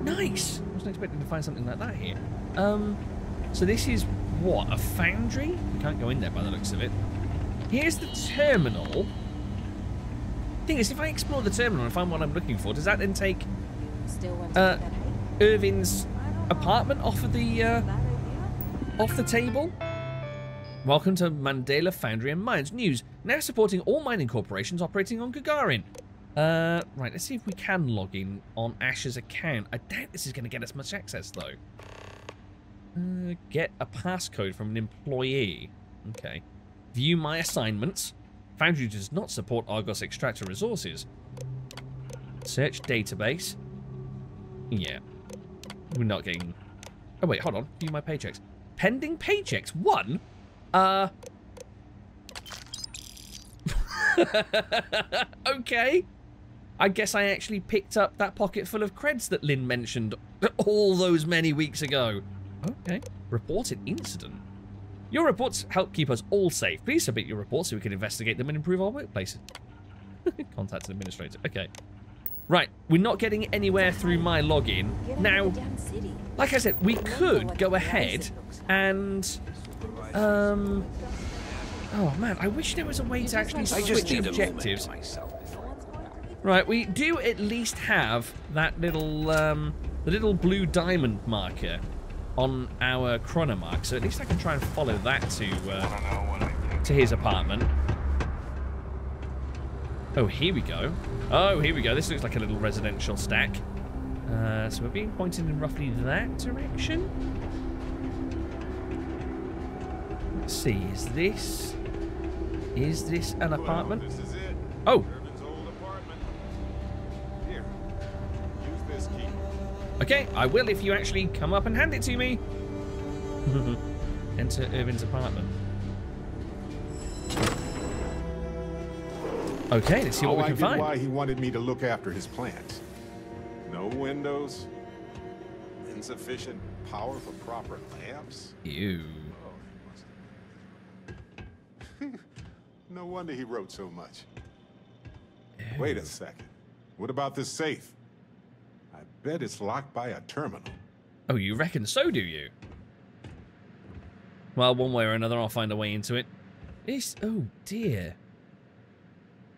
Nice. I wasn't expecting to find something like that here. Um, so this is what, a foundry? You can't go in there by the looks of it. Here's the terminal. Thing is, if I explore the terminal and find what I'm looking for, does that then take Still want uh, Ervin's apartment off of the uh, off the table? Welcome to Mandela Foundry and Mines News, now supporting all mining corporations operating on Gagarin. Uh, right, let's see if we can log in on Ash's account. I doubt this is going to get us much access, though. Uh, get a passcode from an employee. Okay. View my assignments. Foundry does not support Argos extractor resources. Search database. Yeah. We're not getting... Oh, wait, hold on. View my paychecks. Pending paychecks. One? Uh... okay. I guess I actually picked up that pocket full of creds that Lin mentioned all those many weeks ago. Okay. Reported incident. Your reports help keep us all safe. Please submit your reports so we can investigate them and improve our workplaces. Contact an administrator. Okay. Right, we're not getting anywhere through my login. Now, like I said, we could go ahead and... Um... Oh, man, I wish there was a way to actually switch just need a moment to objectives. Right, we do at least have that little, um, the little blue diamond marker on our chronomark, so at least I can try and follow that to, uh, to his apartment. Oh, here we go. Oh, here we go. This looks like a little residential stack. Uh, so we're being pointed in roughly that direction. Let's see, is this... Is this an apartment? This is it. Oh, Okay, I will if you actually come up and hand it to me. Enter Ervin's apartment. Okay, let's see what oh, we I can get find. why he wanted me to look after his plants. No windows, insufficient power for proper lamps. Ew. Oh, no wonder he wrote so much. Wait a second. What about this safe? Bet it's locked by a terminal. Oh, you reckon so, do you? Well, one way or another, I'll find a way into it. It's... Oh, dear.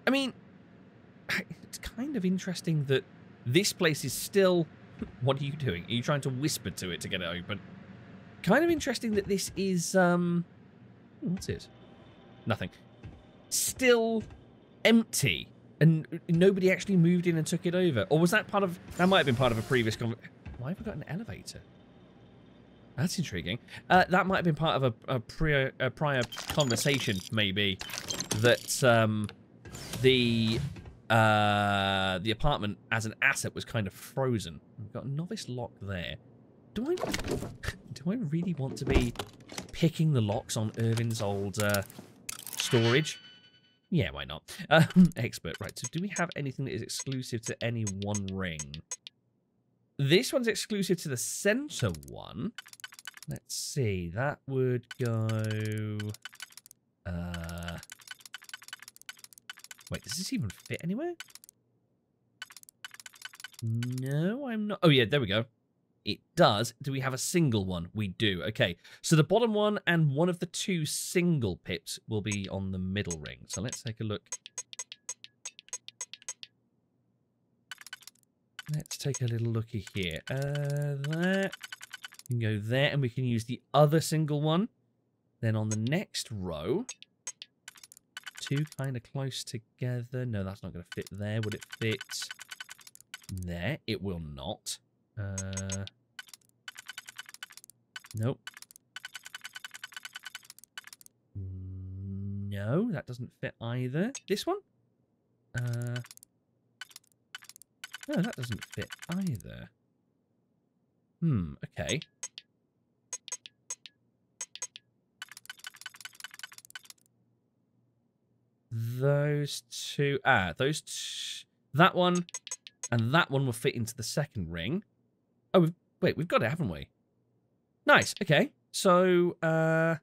I mean, it's kind of interesting that this place is still... What are you doing? Are you trying to whisper to it to get it open? Kind of interesting that this is, um... What's it? Nothing. Still empty. And nobody actually moved in and took it over. Or was that part of... That might have been part of a previous... Why have I got an elevator? That's intriguing. Uh, that might have been part of a, a, prior, a prior conversation, maybe, that um, the uh, the apartment as an asset was kind of frozen. We've got a novice lock there. Do I do I really want to be picking the locks on Ervin's old uh, storage? Yeah, why not? Um, expert, right. So do we have anything that is exclusive to any one ring? This one's exclusive to the center one. Let's see. That would go... Uh... Wait, does this even fit anywhere? No, I'm not... Oh, yeah, there we go. It does. Do we have a single one? We do. Okay, so the bottom one and one of the two single pips will be on the middle ring. So let's take a look. Let's take a little looky here. Uh, that can go there, and we can use the other single one. Then on the next row, two kind of close together. No, that's not going to fit there. Would it fit there? It will not. Uh, nope. No, that doesn't fit either. This one? Uh, no, that doesn't fit either. Hmm, okay. Those two... Ah, those... That one and that one will fit into the second ring. Oh, we've, wait, we've got it, haven't we? Nice, okay. So, uh...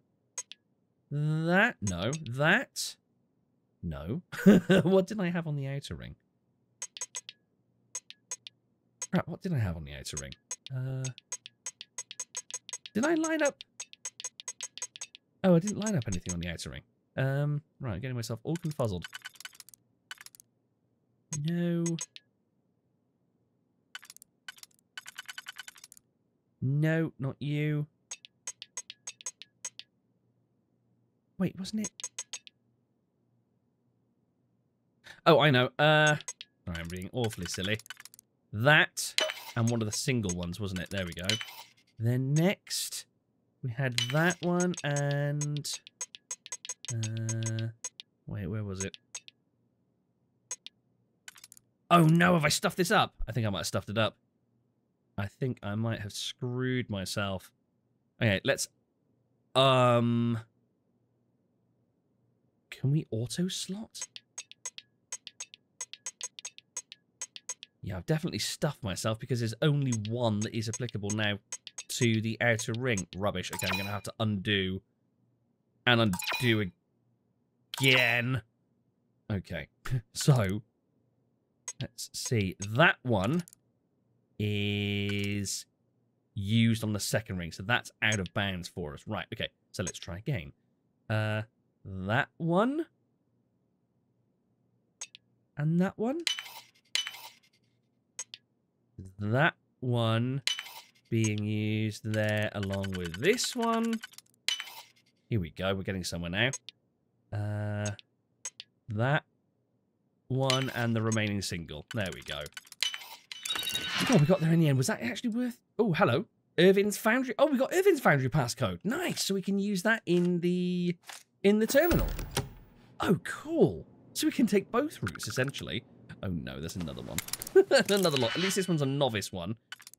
That, no. That, no. what did I have on the outer ring? Right, what did I have on the outer ring? Uh, did I line up? Oh, I didn't line up anything on the outer ring. Um, right, I'm getting myself all confuzzled. No. No, not you. Wait, wasn't it? Oh, I know. Uh, I'm being awfully silly. That and one of the single ones, wasn't it? There we go. Then next, we had that one and... Uh, wait, where was it? Oh no, have I stuffed this up? I think I might have stuffed it up. I think I might have screwed myself. Okay, let's... Um... Can we auto slot? Yeah, I've definitely stuffed myself because there's only one that is applicable now to the outer ring. Rubbish. Okay, I'm going to have to undo and undo again. Okay, so let's see. That one is used on the second ring, so that's out of bounds for us. Right, okay, so let's try again. Uh, that one. And that one that one being used there along with this one. Here we go. We're getting somewhere now. Uh, that one and the remaining single. There we go. Oh, we got there in the end. Was that actually worth... Oh, hello. Ervin's Foundry. Oh, we got Ervin's Foundry passcode. Nice. So we can use that in the in the terminal. Oh, cool. So we can take both routes, essentially. Oh, no, there's another one. Another lot. At least this one's a novice one.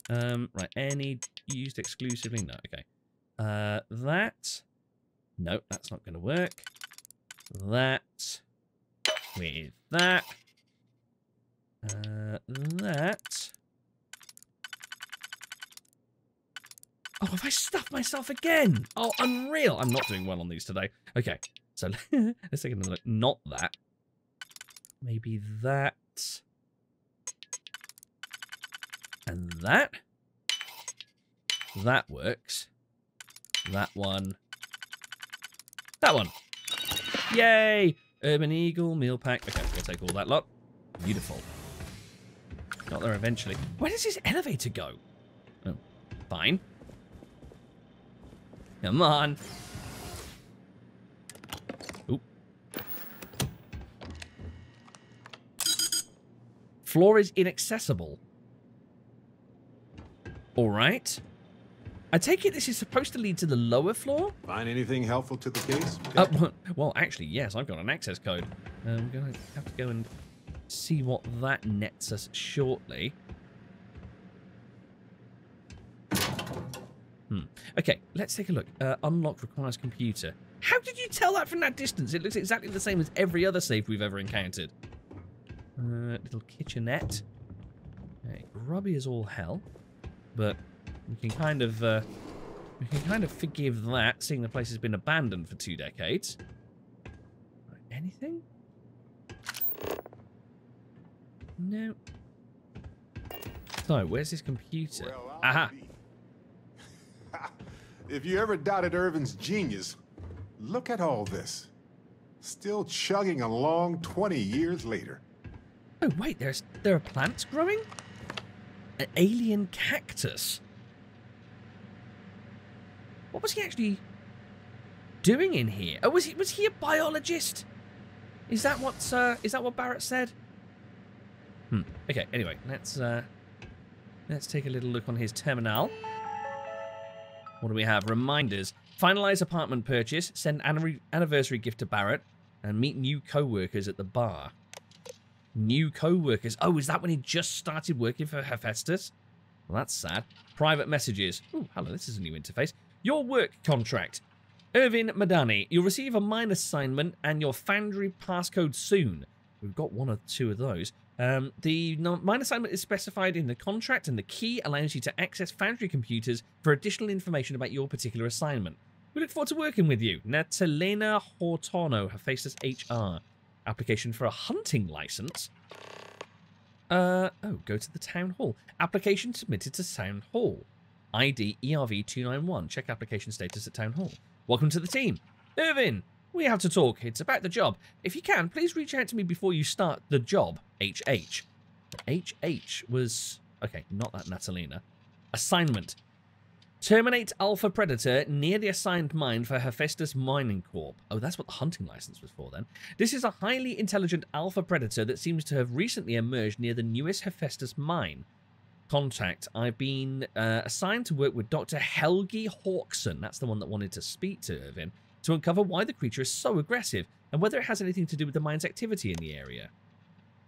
Um, right, any used exclusively? No, okay. Uh, that. No, that's not going to work. That. With that. Uh, that. Oh, have I stuffed myself again? Oh, unreal. I'm not doing well on these today. Okay, so let's take another look. Not that. Maybe that. And that. That works. That one. That one. Yay! Urban Eagle, meal pack. Okay, we're going to take all that lot. Beautiful. Got there eventually. Where does this elevator go? Oh, fine. Come on. Oop. Floor is inaccessible. All right. I take it this is supposed to lead to the lower floor? Find anything helpful to the case? Uh, well, actually, yes, I've got an access code. I'm going to have to go and see what that nets us shortly. Hmm. Okay, let's take a look. Uh, unlock requires computer. How did you tell that from that distance? It looks exactly the same as every other safe we've ever encountered. Uh, little kitchenette. Okay, grubby as all hell but we can kind of uh, we can kind of forgive that, seeing the place has been abandoned for two decades. Anything? No. So, where's this computer? Aha! If you ever doubted Ervin's genius, look at all this. Still chugging along 20 years later. Oh, wait, there's there are plants growing? An alien cactus. What was he actually doing in here? Oh, was he was he a biologist? Is that what uh, is that what Barrett said? Hmm. Okay. Anyway, let's uh, let's take a little look on his terminal. What do we have? Reminders. Finalize apartment purchase. Send anniversary gift to Barrett. And meet new co-workers at the bar. New co-workers. Oh, is that when he just started working for Hephaestus? Well, that's sad. Private messages. Oh, hello, this is a new interface. Your work contract. Ervin Madani, you'll receive a mine assignment and your Foundry passcode soon. We've got one or two of those. Um, the mine assignment is specified in the contract, and the key allows you to access Foundry computers for additional information about your particular assignment. We look forward to working with you. Natalena Hortono, Hephaestus HR. Application for a hunting license. Uh, oh, go to the town hall. Application submitted to town hall. ID ERV291. Check application status at town hall. Welcome to the team. Ervin, we have to talk. It's about the job. If you can, please reach out to me before you start the job. HH. HH was... Okay, not that Natalina. Assignment. Terminate Alpha Predator near the assigned mine for Hephaestus Mining Corp. Oh, that's what the hunting license was for then. This is a highly intelligent Alpha Predator that seems to have recently emerged near the newest Hephaestus mine. Contact. I've been uh, assigned to work with Dr. Helgi Hawkson, that's the one that wanted to speak to Ervin, to uncover why the creature is so aggressive and whether it has anything to do with the mine's activity in the area.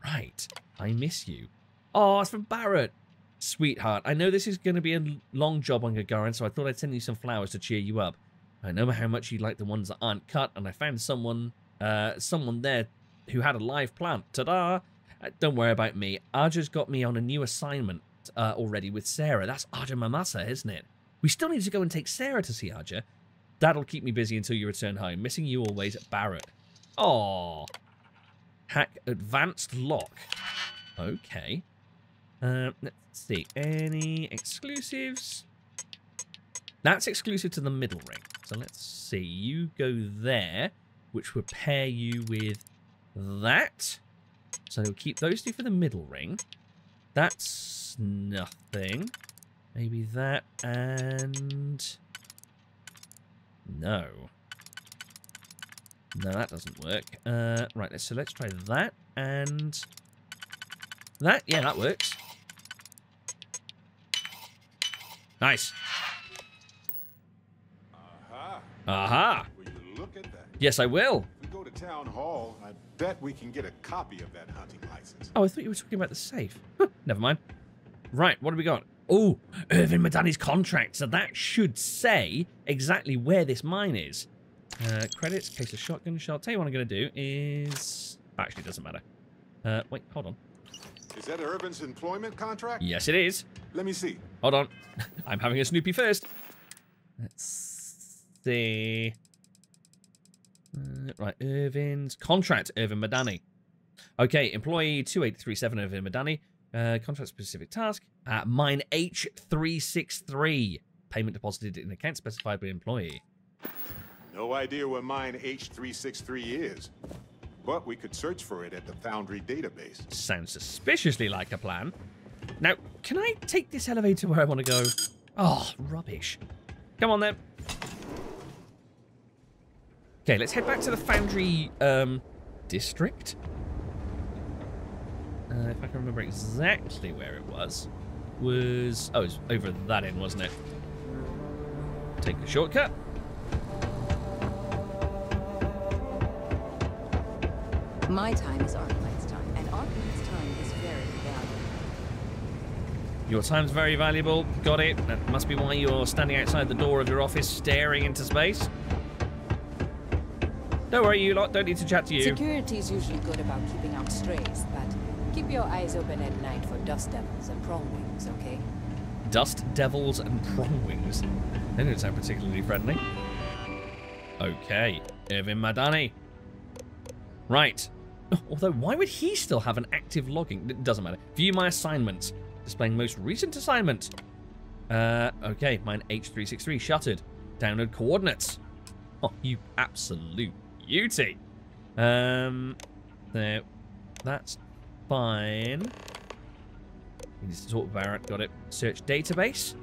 Right. I miss you. Oh, it's from Barrett. Sweetheart, I know this is going to be a long job on Gagarin, so I thought I'd send you some flowers to cheer you up. I know how much you like the ones that aren't cut, and I found someone, uh, someone there who had a live plant. Ta-da! Uh, don't worry about me. Arja's got me on a new assignment uh, already with Sarah. That's Arja Mamasa, isn't it? We still need to go and take Sarah to see Arja. That'll keep me busy until you return home. Missing you always, Barrett. Oh, Hack advanced lock. Okay. Uh, let's see. Any exclusives? That's exclusive to the middle ring. So let's see. You go there, which would pair you with that. So we'll keep those two for the middle ring. That's nothing. Maybe that and... No. No, that doesn't work. Uh, right, so let's try that and that. Yeah, that works. Nice. Aha. Aha. Will you look at that? Yes, I will. If we go to town hall, I bet we can get a copy of that hunting license. Oh, I thought you were talking about the safe. Huh, never mind. Right, what do we got? Oh, Ervin Madani's contract. So that should say exactly where this mine is. Uh, credits, case of shotgun shell. Tell you what I'm going to do is... Actually, it doesn't matter. Uh, wait, hold on. Is that Ervin's employment contract? Yes, it is. Let me see. Hold on. I'm having a Snoopy first. Let's see. Uh, right, Ervin's contract, Ervin Madani. Okay, employee 2837 Ervin Madani. Uh, contract specific task. Uh, mine H363. Payment deposited in account specified by employee. No idea where mine H363 is. But we could search for it at the Foundry database. Sounds suspiciously like a plan. Now, can I take this elevator where I want to go? Oh, rubbish. Come on, then. Okay, let's head back to the Foundry um, district. Uh, if I can remember exactly where it was. Was... Oh, it was over that end, wasn't it? Take the shortcut. My time is Arclight's time, and Arclight's time is very valuable. Your time's very valuable. Got it. That must be why you're standing outside the door of your office staring into space. Don't worry, you lot. Don't need to chat to you. Security's usually good about keeping out strays, but keep your eyes open at night for dust devils and prong wings, okay? Dust devils and prong wings. They don't sound particularly friendly. Okay, Ervin Madani. Right. Although, why would he still have an active logging? It doesn't matter. View my assignments. Displaying most recent assignment. Uh, okay, mine H363 shuttered. Download coordinates. Oh, you absolute beauty. Um, there. That's fine. We need to talk Barrett. Got it. Search database.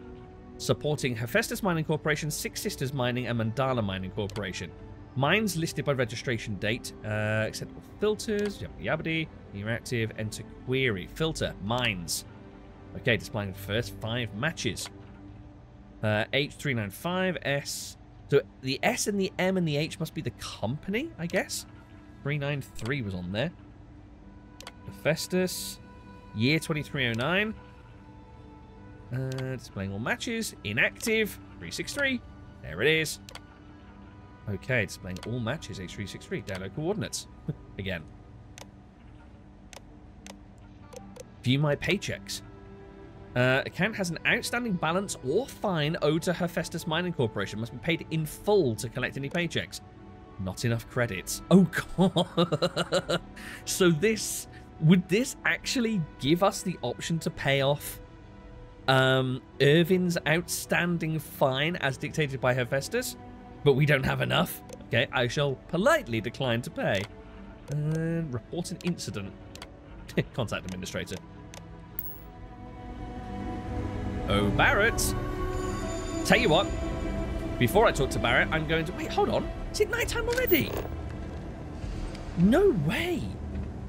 Supporting Hephaestus Mining Corporation, Six Sisters Mining, and Mandala Mining Corporation. Mines listed by registration date. Uh, acceptable filters. Yabba yabbity. You're active. Enter query. Filter. Mines. Okay, displaying the first five matches. Uh, H395S. So the S and the M and the H must be the company, I guess. 393 was on there. Hephaestus. Year 2309. Uh, displaying all matches. Inactive. 363. There it is. Okay, displaying all matches. H363. Download coordinates. Again. View my paychecks. Uh, account has an outstanding balance or fine owed to Hephaestus Mining Corporation. Must be paid in full to collect any paychecks. Not enough credits. Oh god. so this would this actually give us the option to pay off um, Ervin's outstanding fine as dictated by Hephaestus? But we don't have enough. Okay, I shall politely decline to pay. And report an incident. Contact administrator. Oh, Barrett. Tell you what, before I talk to Barrett, I'm going to... Wait, hold on. Is it nighttime already? No way.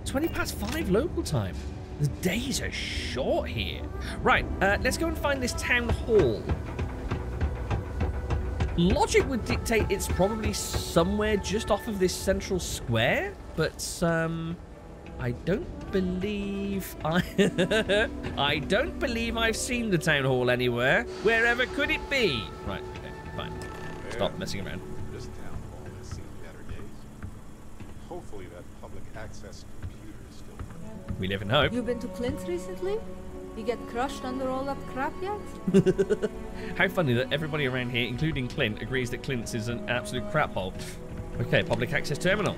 20 past 5 local time. The days are short here. Right, uh, let's go and find this town hall. Logic would dictate it's probably somewhere just off of this central square, but um, I don't believe I I don't believe I've seen the town hall anywhere. Wherever could it be? Right, okay, fine. Stop messing around. This town hall has seen better days. Hopefully that public access computer is still working. We live in hope. You've been to Clint recently? You get crushed under all that crap yet? How funny that everybody around here, including Clint, agrees that Clint's is an absolute crap hole. Okay, public access terminal.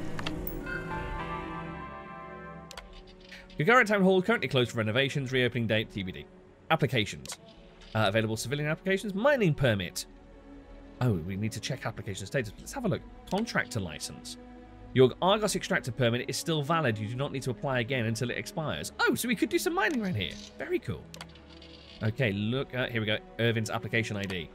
Gagarin Town Hall currently closed for renovations, reopening date TBD. Applications. Uh, available civilian applications, mining permit. Oh, we need to check application status. Let's have a look. Contractor license. Your Argos extractor permit is still valid. You do not need to apply again until it expires. Oh, so we could do some mining around here. Very cool. Okay, look. Uh, here we go. Ervin's application ID.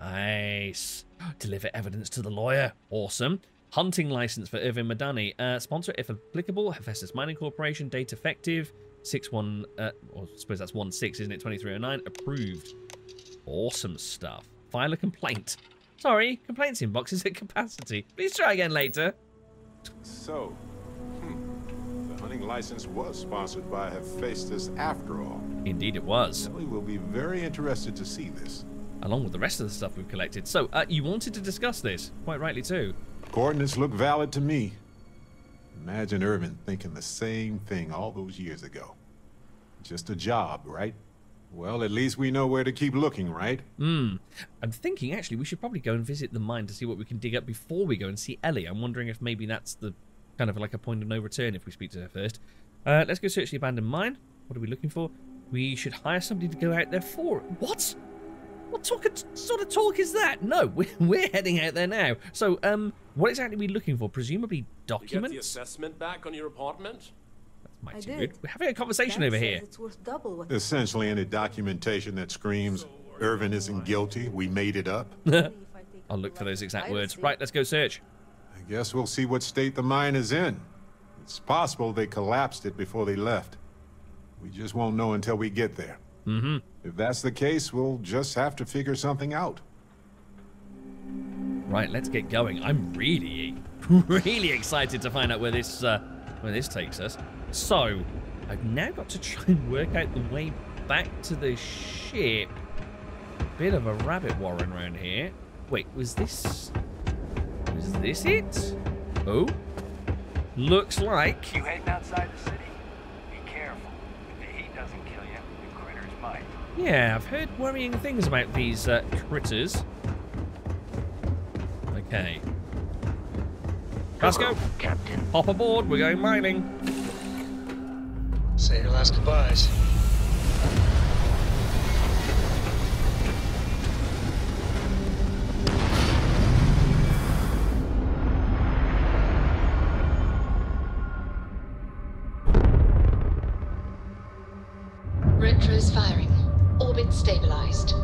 Nice. Deliver evidence to the lawyer. Awesome. Hunting license for Ervin Madani. Uh, sponsor, if applicable, Hephaestus Mining Corporation. Date effective. 6-1, uh, or I suppose that's 1-6, isn't it? 2309. Approved. Awesome stuff. File a complaint. Sorry, complaints inbox is at capacity. Please try again later. So, hmm, the hunting license was sponsored by Hephaestus after all. Indeed it was. We will be very interested to see this. Along with the rest of the stuff we've collected. So, uh, you wanted to discuss this. Quite rightly too. Coordinates look valid to me. Imagine Ervin thinking the same thing all those years ago. Just a job, right? Well, at least we know where to keep looking, right? Hmm. I'm thinking, actually, we should probably go and visit the mine to see what we can dig up before we go and see Ellie. I'm wondering if maybe that's the kind of like a point of no return if we speak to her first. Uh, let's go search the abandoned mine. What are we looking for? We should hire somebody to go out there for... What? What talk, sort of talk is that? No, we're, we're heading out there now. So, um, what exactly are we looking for? Presumably documents? You get the assessment back on your apartment? Mighty good. We're having a conversation over here. It's worth double what Essentially any documentation that screams, Ervin isn't guilty, we made it up. I'll look for those exact words. Right, let's go search. I guess we'll see what state the mine is in. It's possible they collapsed it before they left. We just won't know until we get there. Mm-hmm. If that's the case, we'll just have to figure something out. Right, let's get going. I'm really, really excited to find out where this, uh, where this takes us. So, I've now got to try and work out the way back to the ship. Bit of a rabbit warren around here. Wait, was this... Was this it? Oh? Looks like... You heading outside the city? Be careful. If the heat doesn't kill you, the critters might. Yeah, I've heard worrying things about these uh, critters. Okay. Let's go. Captain. Hop aboard, we're going mining. Say your last goodbyes. Close firing. Orbit stabilized.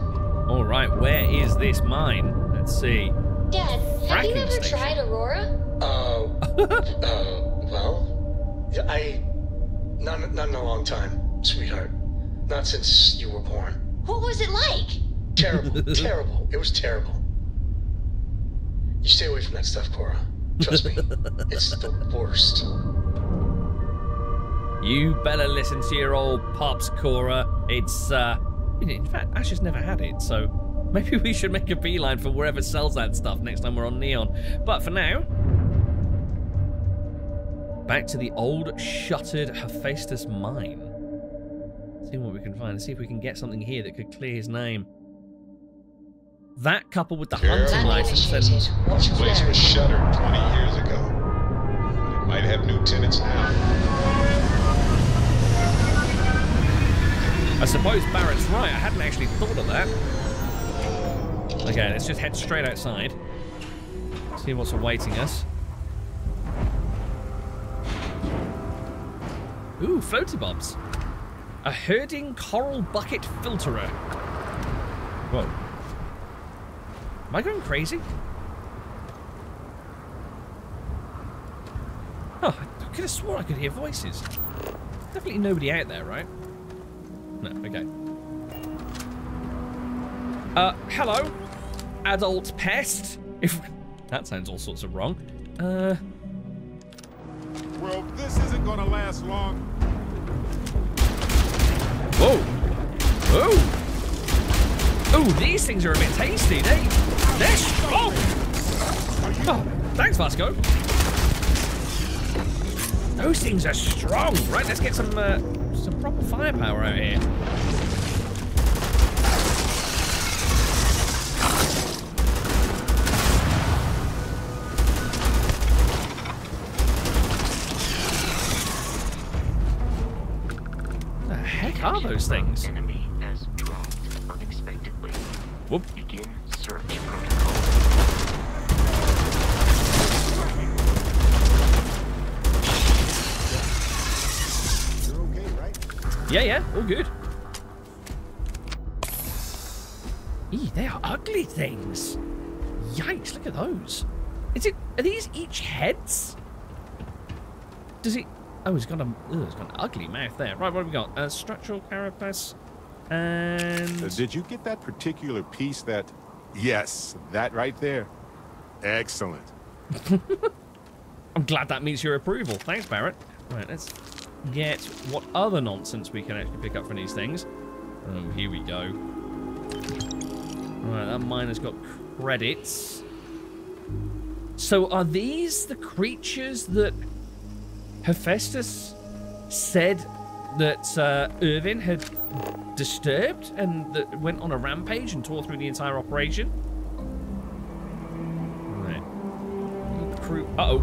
All right, where is this mine? Let's see. Dad, have you ever station. tried Aurora? Uh, uh, well, I, not, not in a long time, sweetheart. Not since you were born. What was it like? Terrible, terrible. It was terrible. You stay away from that stuff, Cora. Trust me, it's the worst. You better listen to your old pops, Cora. It's, uh, in fact, Ash has never had it, so maybe we should make a beeline for wherever sells that stuff next time we're on Neon. But for now, back to the old shuttered Hephaestus mine. See what we can find. See if we can get something here that could clear his name. That coupled with the hunting license and This place was shuttered 20 years ago. But it might have new tenants now. I suppose Barrett's right. I hadn't actually thought of that. Okay, let's just head straight outside. See what's awaiting us. Ooh, floaty bobs. A herding coral bucket filterer. Whoa. Am I going crazy? Oh, I could have sworn I could hear voices. Definitely nobody out there, right? No, okay. Uh, hello, adult pest. If that sounds all sorts of wrong. Uh, This isn't gonna last long. whoa, whoa. Oh, these things are a bit tasty. They, they're strong. Oh, thanks, Vasco. Those things are strong. Right, let's get some uh, some proper firepower out here. Those things? Enemy has unexpectedly. Whoop. Begin search protocol. Yeah, yeah, all good. Eee, they are ugly things. Yikes, look at those. Is it, are these each heads? Does it, oh, it's got a, ugh, it's got an ugly mouth there. Right, what have we got? Uh, structural carapace and... Uh, did you get that particular piece that... Yes, that right there. Excellent. I'm glad that meets your approval. Thanks, Barrett. Right, let's get what other nonsense we can actually pick up from these things. Oh, here we go. Right, that miner's got credits. So are these the creatures that Hephaestus said that uh, Ervin had disturbed and that went on a rampage and tore through the entire operation? Right. Crew. Uh oh.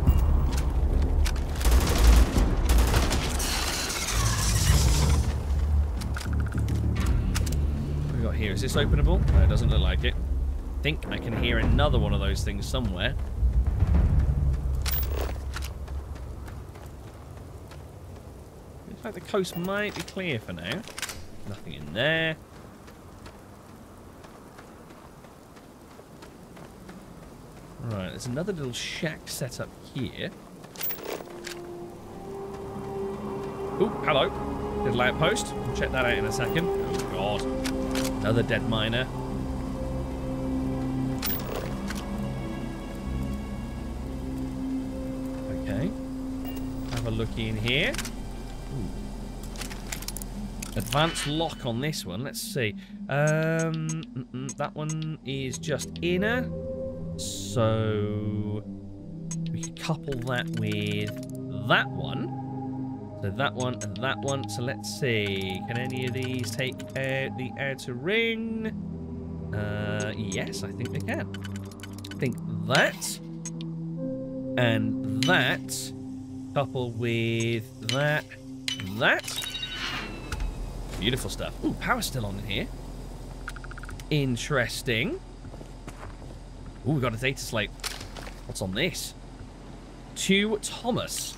What we got here? Is this openable? No, it doesn't look like it. I think I can hear another one of those things somewhere. Like the coast might be clear for now. Nothing in there. Right, there's another little shack set up here. Oh, hello. Little outpost. We'll check that out in a second. Oh, God. Another dead miner. Okay. Have a look in here. Advanced lock on this one. Let's see. Um, that one is just inner. So we couple that with that one. So that one and that one. So let's see. Can any of these take out the outer ring? Uh, yes, I think they can. I think that and that couple with that, that. Beautiful stuff. Ooh, power's still on in here. Interesting. Ooh, we got a data slate. What's on this? To Thomas.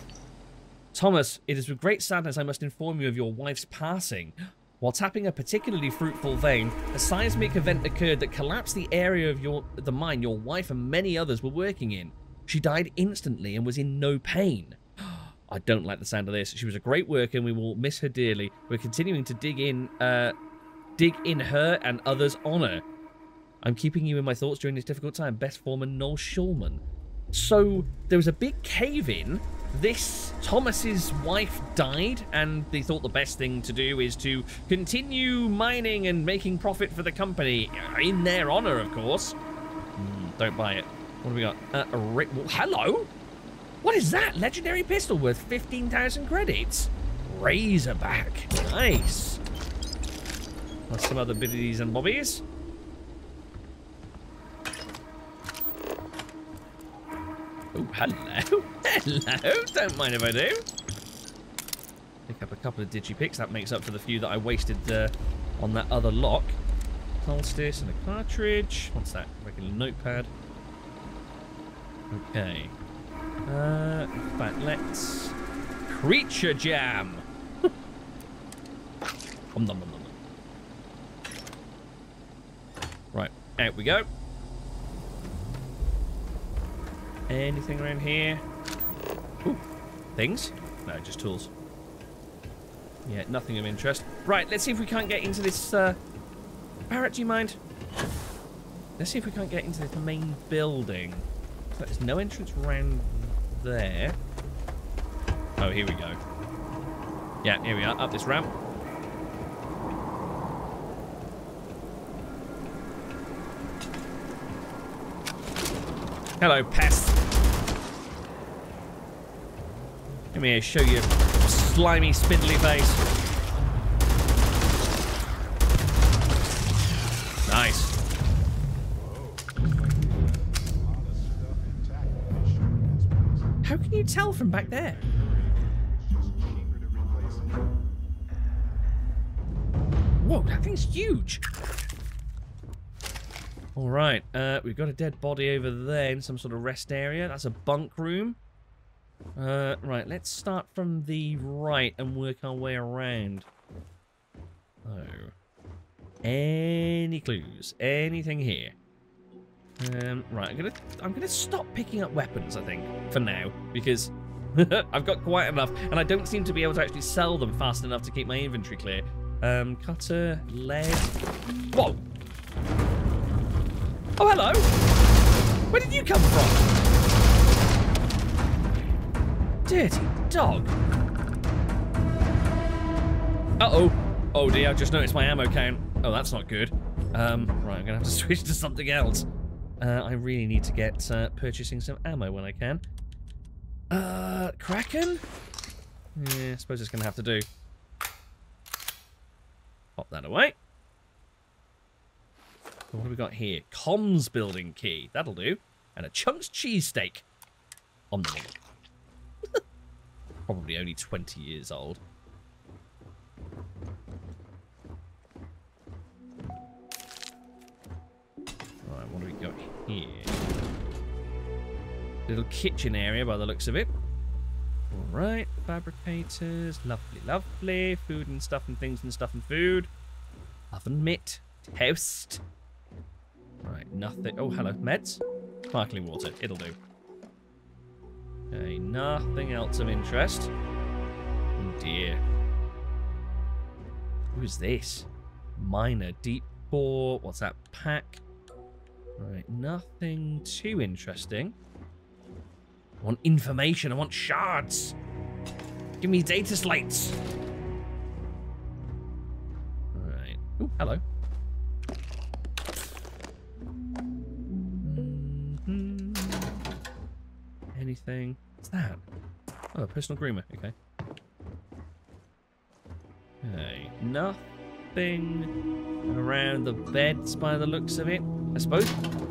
Thomas, it is with great sadness I must inform you of your wife's passing. While tapping a particularly fruitful vein, a seismic event occurred that collapsed the area of your the mine your wife and many others were working in. She died instantly and was in no pain. I don't like the sound of this. She was a great worker and we will miss her dearly. We're continuing to dig in uh, dig in her and others' honor. I'm keeping you in my thoughts during this difficult time. Best foreman Noel Shulman. So there was a big cave in. This Thomas's wife died, and they thought the best thing to do is to continue mining and making profit for the company in their honor, of course. Mm, don't buy it. What have we got? Uh, a well, hello. What is that? Legendary pistol worth 15,000 credits. Razorback. Nice. Plus some other biddies and bobbies. Oh, hello. Hello. Don't mind if I do. Pick up a couple of digipicks. That makes up for the few that I wasted uh, on that other lock. Solstice and a cartridge. What's that? Regular notepad. Okay. Uh, fact, let's... Creature Jam! nom. Right, out we go. Anything around here? Ooh, things? No, just tools. Yeah, nothing of interest. Right, let's see if we can't get into this, uh... Barrett, do you mind? Let's see if we can't get into this main building. There's no entrance around there. Oh, here we go. Yeah, here we are, up this ramp. Hello, pest. Let me show you slimy, spindly face. From back there? Whoa, that thing's huge. All right, uh, we've got a dead body over there in some sort of rest area. That's a bunk room. Uh, right, let's start from the right and work our way around. Oh. Any clues? Anything here? Um, right, I'm gonna I'm gonna stop picking up weapons, I think, for now, because I've got quite enough, and I don't seem to be able to actually sell them fast enough to keep my inventory clear. Um, cutter, lead. Whoa! Oh, hello! Where did you come from? Dirty dog. Uh-oh. Oh dear, I just noticed my ammo count. Oh, that's not good. Um, right, I'm gonna have to switch to something else. Uh, I really need to get uh, purchasing some ammo when I can. Uh, Kraken? Yeah, I suppose it's gonna have to do. Pop that away. What have we got here? Comms building key. That'll do. And a chunks cheesesteak. On the Probably only 20 years old. Right, what do we got here? Little kitchen area by the looks of it. Alright, fabricators. Lovely, lovely. Food and stuff and things and stuff and food. Oven mitt. Toast. Right, nothing. Oh, hello. Meds? Sparkling water. It'll do. Okay, nothing else of interest. Oh dear. Who's this? Miner. Deep bore. What's that? Pack. Right, nothing too interesting. Want information. I want shards. Give me data slates. Right. Oh, hello. Mm-hmm. anything. What's that? Oh, a personal groomer. Okay. Okay. Nothing around the beds by the looks of it. I suppose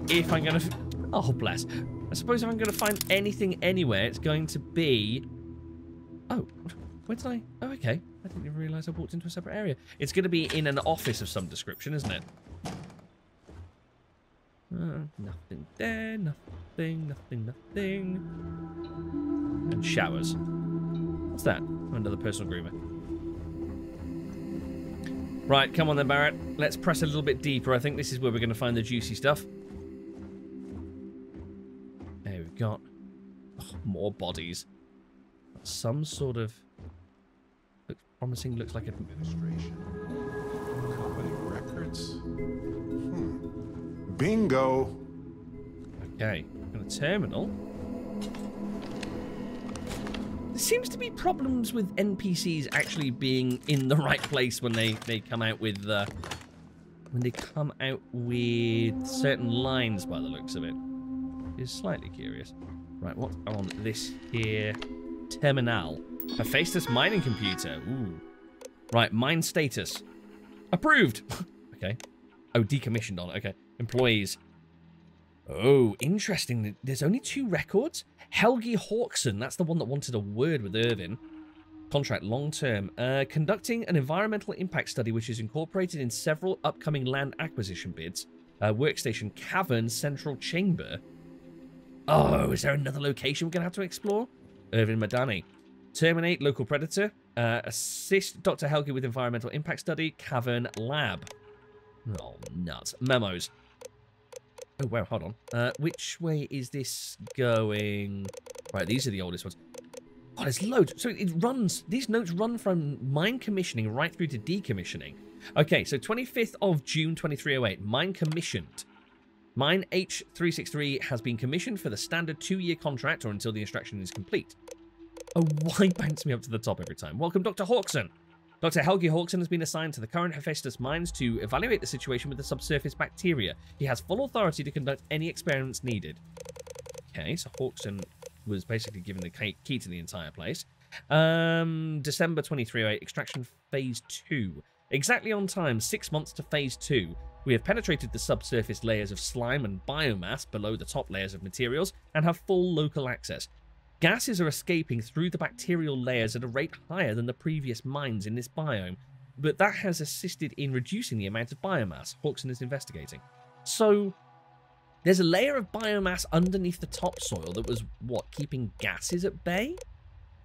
if I'm going to... Oh, bless. I suppose if I'm going to find anything anywhere, it's going to be... Oh, where did I... Oh, okay. I didn't even realise I walked into a separate area. It's going to be in an office of some description, isn't it? Uh, nothing there, nothing, nothing, nothing. And showers. What's that? Another personal groomer. Right, come on then, Barrett. Let's press a little bit deeper. I think this is where we're going to find the juicy stuff. We've got oh, more bodies. Some sort of looks promising. Looks like administration. Company records. Hmm. Bingo. Okay, got a terminal. There seems to be problems with NPCs actually being in the right place when they they come out with uh, when they come out with certain lines by the looks of it. Is slightly curious. Right, what's on this here terminal? Hephaestus mining computer. Ooh. Right, mine status. Approved. okay. Oh, decommissioned on. it. Okay. Employees. Oh, interesting. There's only two records. Helgi Hawkson, that's the one that wanted a word with Ervin. Contract long term. Uh, conducting an environmental impact study which is incorporated in several upcoming land acquisition bids. Uh, workstation Cavern Central Chamber. Oh, is there another location we're going to have to explore? Ervin Madani. Terminate local predator. Uh, assist Dr. Helgi with environmental impact study. Cavern Lab. Oh, nuts. Memos. Oh, wow, hold on. Uh, which way is this going? Right, these are the oldest ones. Oh, there's loads. So it runs, these notes run from mine commissioning right through to decommissioning. Okay, so 25th of June 2308, mine commissioned. Mine H363 has been commissioned for the standard two-year contract or until the extraction is complete. Oh, why bounce me up to the top every time? Welcome, Dr. Hawkson. Dr. Helgi Hawkson has been assigned to the current Hephaestus mines to evaluate the situation with the subsurface bacteria. He has full authority to conduct any experiments needed. Okay, so Hawkson was basically given the key to the entire place. Um, December 2308, extraction phase 2. Exactly on time, six months to phase 2. We have penetrated the subsurface layers of slime and biomass below the top layers of materials and have full local access. Gases are escaping through the bacterial layers at a rate higher than the previous mines in this biome, but that has assisted in reducing the amount of biomass Hawkson is investigating. So, there's a layer of biomass underneath the topsoil that was, what, keeping gases at bay?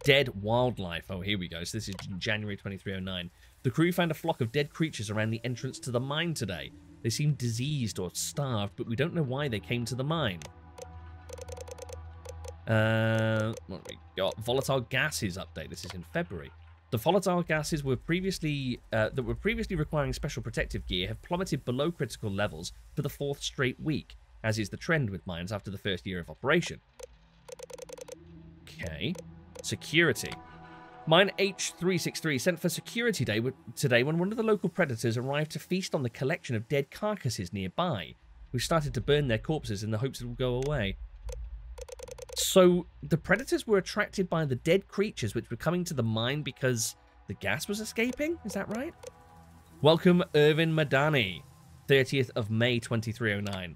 Dead wildlife. Oh, here we go. So this is January 2309. The crew found a flock of dead creatures around the entrance to the mine today. They seemed diseased or starved, but we don't know why they came to the mine. Uh, what we got? Volatile gases update. This is in February. The volatile gases were previously uh, that were previously requiring special protective gear have plummeted below critical levels for the fourth straight week, as is the trend with mines after the first year of operation. Okay. Security. Mine H363 sent for security day today when one of the local predators arrived to feast on the collection of dead carcasses nearby. We started to burn their corpses in the hopes it will go away. So the predators were attracted by the dead creatures which were coming to the mine because the gas was escaping? Is that right? Welcome, Ervin Madani, 30th of May 2309.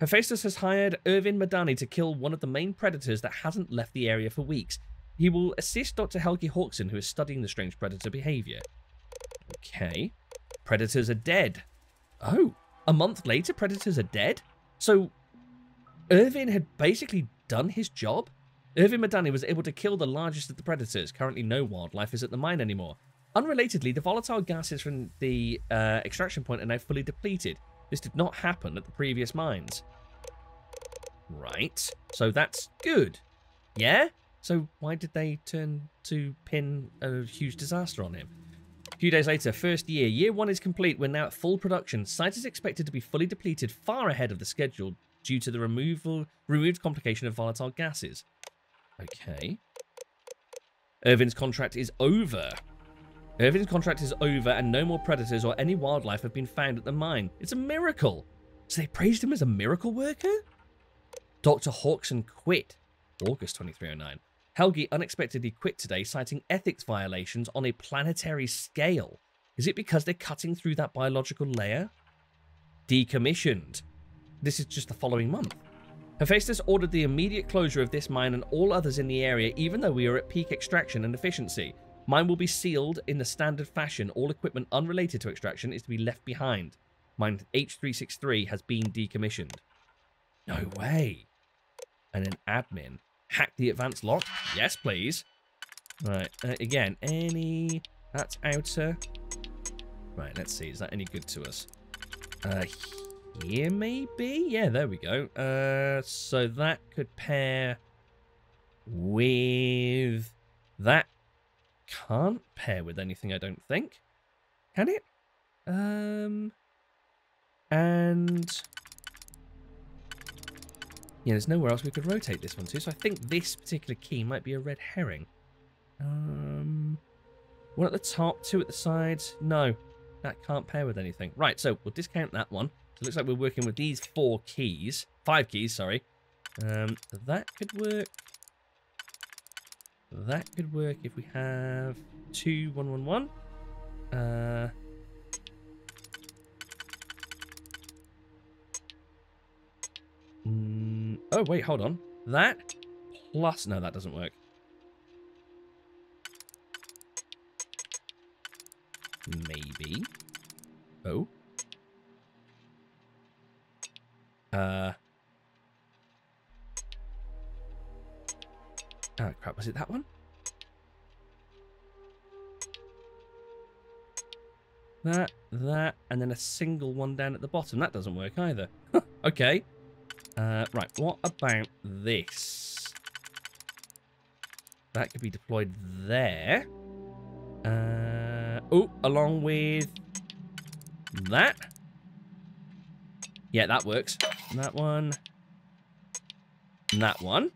Hephaestus has hired Ervin Madani to kill one of the main predators that hasn't left the area for weeks. He will assist Dr. Helgi Hawkson, who is studying the strange predator behavior. Okay. Predators are dead. Oh, a month later, predators are dead? So, Ervin had basically done his job? Ervin Madani was able to kill the largest of the predators. Currently, no wildlife is at the mine anymore. Unrelatedly, the volatile gases from the uh, extraction point are now fully depleted. This did not happen at the previous mines. Right. So that's good. Yeah? So why did they turn to pin a huge disaster on him? A few days later, first year. Year one is complete. We're now at full production. Site is expected to be fully depleted far ahead of the schedule due to the removal removed complication of volatile gases. Okay. Ervin's contract is over. Ervin's contract is over and no more predators or any wildlife have been found at the mine. It's a miracle. So they praised him as a miracle worker? Dr. Hawkson quit. August 2309. Helgi unexpectedly quit today, citing ethics violations on a planetary scale. Is it because they're cutting through that biological layer? Decommissioned. This is just the following month. Hephaestus ordered the immediate closure of this mine and all others in the area, even though we are at peak extraction and efficiency. Mine will be sealed in the standard fashion. All equipment unrelated to extraction is to be left behind. Mine H363 has been decommissioned. No way. And an admin. Hack the advanced lock? Yes, please. Right. Uh, again, any... That's outer. Right, let's see. Is that any good to us? Uh, here maybe? Yeah, there we go. Uh, so that could pair with... That can't pair with anything, I don't think. Can it? Um... And... Yeah, there's nowhere else we could rotate this one to, so I think this particular key might be a red herring. Um, one at the top, two at the sides. No, that can't pair with anything. Right, so we'll discount that one. So it looks like we're working with these four keys. Five keys, sorry. Um, that could work. That could work if we have two, one, one, one. Uh, oh, wait, hold on. That plus... No, that doesn't work. Maybe. Oh. Uh. Oh, crap. Was it that one? That, that, and then a single one down at the bottom. That doesn't work either. okay. Uh, right, what about this? That could be deployed there. Uh, oh, along with that. Yeah, that works. That one. That one.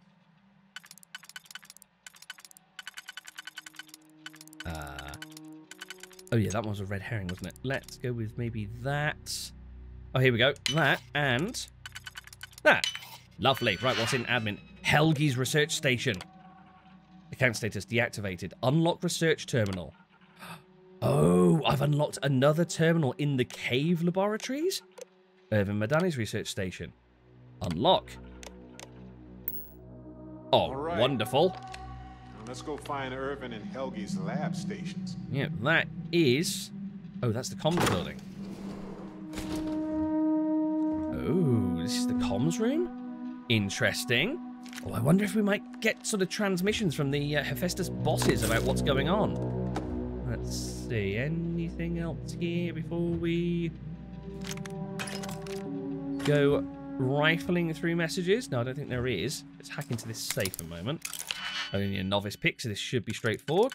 Uh, oh, yeah, that one was a red herring, wasn't it? Let's go with maybe that. Oh, here we go. That and that. Lovely. Right, what's in admin? Helgi's research station. Account status deactivated. Unlock research terminal. Oh, I've unlocked another terminal in the cave laboratories? Ervin Madani's research station. Unlock. Oh, right. wonderful. Now let's go find Ervin and Helgi's lab stations. Yeah, that is... Oh, that's the comms building. Oh, this is the comms room? Interesting. Oh, I wonder if we might get sort of transmissions from the uh, Hephaestus bosses about what's going on. Let's see, anything else here before we go rifling through messages? No, I don't think there is. Let's hack into this safe a moment. Only a novice pick, so this should be straightforward.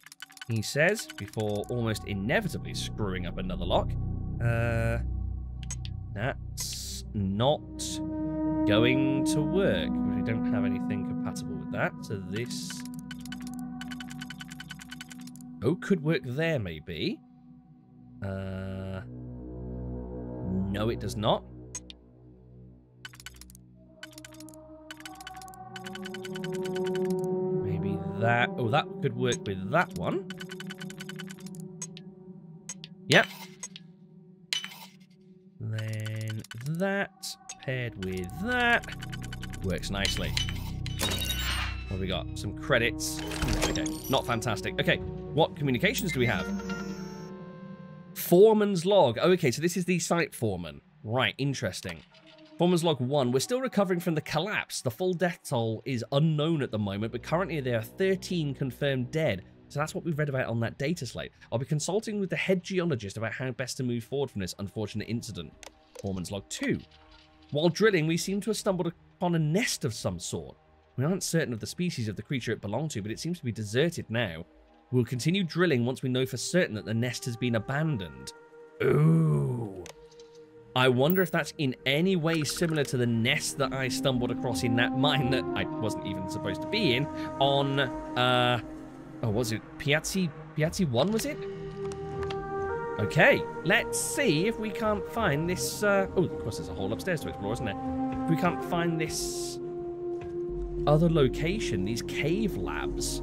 He says, before almost inevitably screwing up another lock. Uh, that's not going to work. We don't have anything compatible with that. So this Oh, could work there, maybe. Uh, no, it does not. Maybe that... Oh, that could work with that one. Yep. Paired with that works nicely. What have we got? Some credits. Okay, not fantastic. Okay, what communications do we have? Foreman's log. Oh, okay, so this is the site foreman. Right, interesting. Foreman's log 1. We're still recovering from the collapse. The full death toll is unknown at the moment, but currently there are 13 confirmed dead. So that's what we've read about on that data slate. I'll be consulting with the head geologist about how best to move forward from this unfortunate incident. Foreman's log 2. While drilling, we seem to have stumbled upon a nest of some sort. We aren't certain of the species of the creature it belonged to, but it seems to be deserted now. We'll continue drilling once we know for certain that the nest has been abandoned. Ooh. I wonder if that's in any way similar to the nest that I stumbled across in that mine that I wasn't even supposed to be in on, uh, oh, was it Piazzi, Piazzi 1, was it? Okay, let's see if we can't find this, uh, oh, of course there's a hole upstairs to explore, isn't there? If we can't find this other location, these cave labs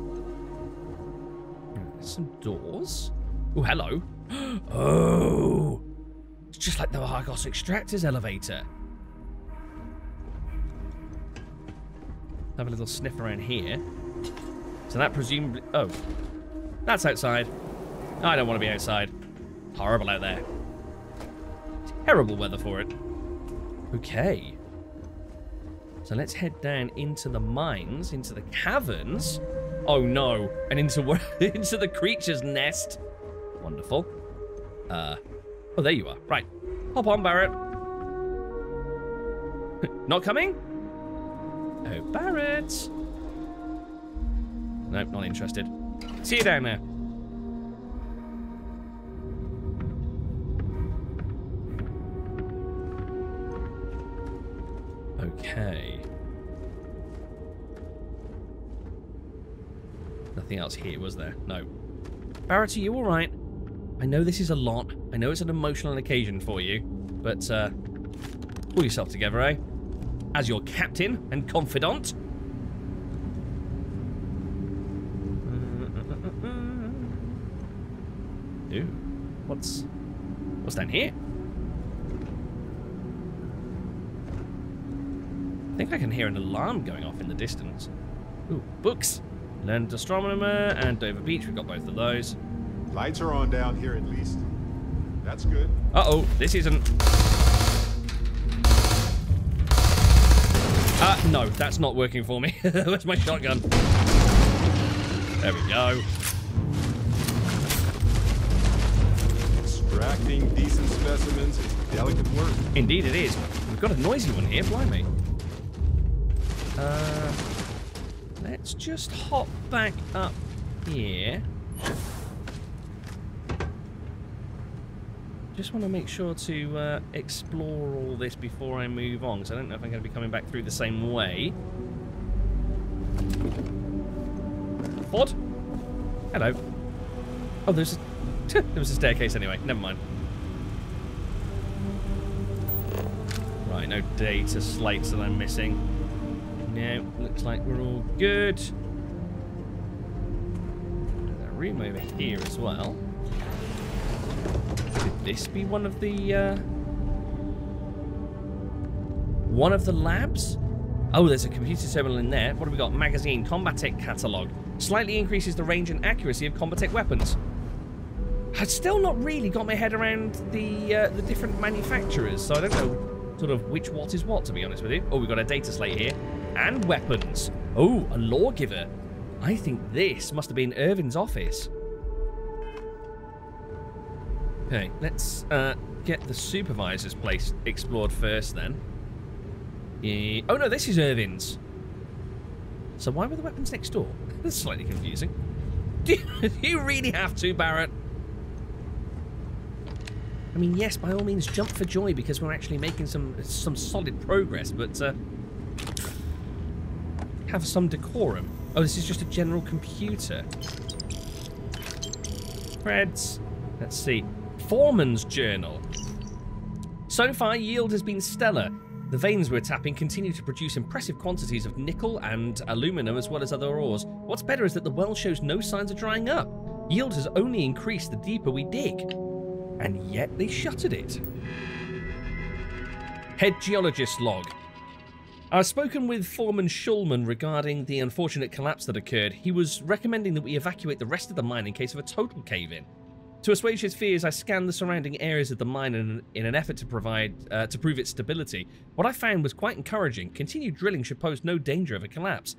some doors. Oh, hello. Oh, it's just like the Argos Extractors elevator. Have a little sniff around here. So that presumably... Oh, that's outside. I don't want to be outside. Horrible out there. Terrible weather for it. Okay. So let's head down into the mines, into the caverns. Oh no, and into into the creature's nest. Wonderful. Uh, Oh, there you are. Right. Hop on, Barrett. not coming? Oh, Barrett. Nope, not interested. See you down there. Okay. Nothing else here, was there? No. Barrett, are you alright? I know this is a lot. I know it's an emotional occasion for you. But, uh, pull yourself together, eh? As your captain and confidant. Ooh, what's... What's down here? Think I can hear an alarm going off in the distance. Ooh, books. Learned Astronomer and Dover Beach. We've got both of those. Lights are on down here at least. That's good. Uh-oh, this isn't... Uh, no, that's not working for me. Where's my shotgun? There we go. Extracting decent specimens is delicate work. Indeed it is. We've got a noisy one here, blimey. Uh, let's just hop back up here. Just want to make sure to uh, explore all this before I move on, because I don't know if I'm going to be coming back through the same way. What? Hello. Oh, there's a, there was a staircase anyway. Never mind. Right, no data slates that I'm missing. No, looks like we're all good. A room over here as well. Could this be one of the, uh... One of the labs? Oh, there's a computer terminal in there. What have we got? Magazine, Combatech catalog. Slightly increases the range and accuracy of Combatech weapons. I've still not really got my head around the uh, the different manufacturers, so I don't know sort of which what is what, to be honest with you. Oh, we've got a data slate here. And weapons. Oh, a lawgiver. I think this must have been Ervin's office. Okay, let's uh, get the supervisor's place explored first then. Yeah. Oh no, this is Ervin's. So why were the weapons next door? That's slightly confusing. Do you, do you really have to, Barrett? I mean, yes, by all means, jump for joy because we're actually making some some solid progress, but uh, have some decorum. Oh, this is just a general computer. Freds. Let's see. Foreman's journal. So far, yield has been stellar. The veins we're tapping continue to produce impressive quantities of nickel and aluminum as well as other ores. What's better is that the well shows no signs of drying up. Yield has only increased the deeper we dig. And yet they shuttered it. Head geologist log. I've spoken with Foreman Schulman regarding the unfortunate collapse that occurred. He was recommending that we evacuate the rest of the mine in case of a total cave-in. To assuage his fears, I scanned the surrounding areas of the mine in, in an effort to provide uh, to prove its stability. What I found was quite encouraging. Continued drilling should pose no danger of a collapse.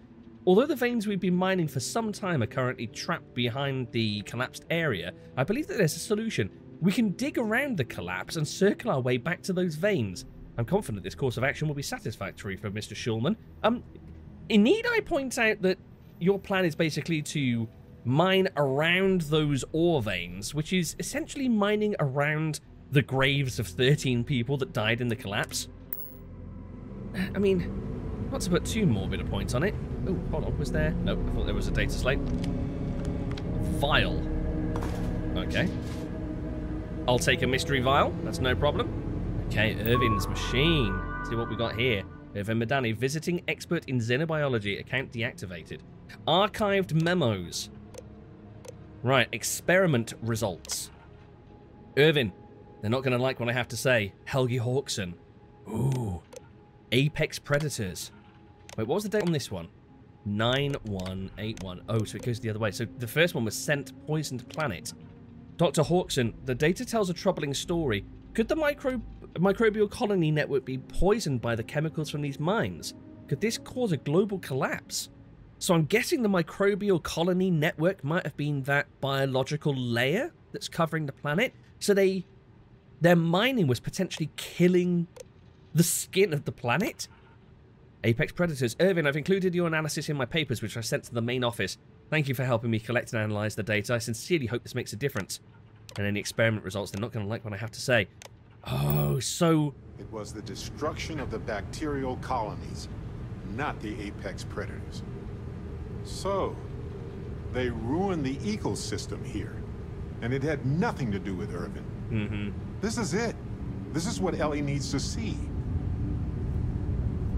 Although the veins we've been mining for some time are currently trapped behind the collapsed area, I believe that there's a solution. We can dig around the collapse and circle our way back to those veins. I'm confident this course of action will be satisfactory for Mr. Schulman. Um, need I point out that your plan is basically to mine around those ore veins, which is essentially mining around the graves of 13 people that died in the collapse? I mean, not to put too morbid a point on it. Oh, hold on, was there? No, I thought there was a data slate. Vial. Okay. I'll take a mystery vial, that's no problem. Okay, Ervin's machine. Let's see what we got here. Ervin Madani, visiting expert in xenobiology, account deactivated. Archived memos. Right, experiment results. Ervin, they're not going to like what I have to say. Helgi Hawkson. Ooh. Apex Predators. Wait, what was the date on this one? 9181. Oh, so it goes the other way. So the first one was Sent Poisoned Planet. Dr. Hawkson, the data tells a troubling story. Could the micro microbial colony network be poisoned by the chemicals from these mines? Could this cause a global collapse? So I'm guessing the microbial colony network might have been that biological layer that's covering the planet. So they their mining was potentially killing the skin of the planet? Apex Predators. Ervin, I've included your analysis in my papers, which I sent to the main office. Thank you for helping me collect and analyze the data. I sincerely hope this makes a difference. And any experiment results, they're not going to like what I have to say. Oh, so... It was the destruction of the bacterial colonies, not the apex predators. So, they ruined the ecosystem here. And it had nothing to do with Ervin. Mm-hmm. This is it. This is what Ellie needs to see.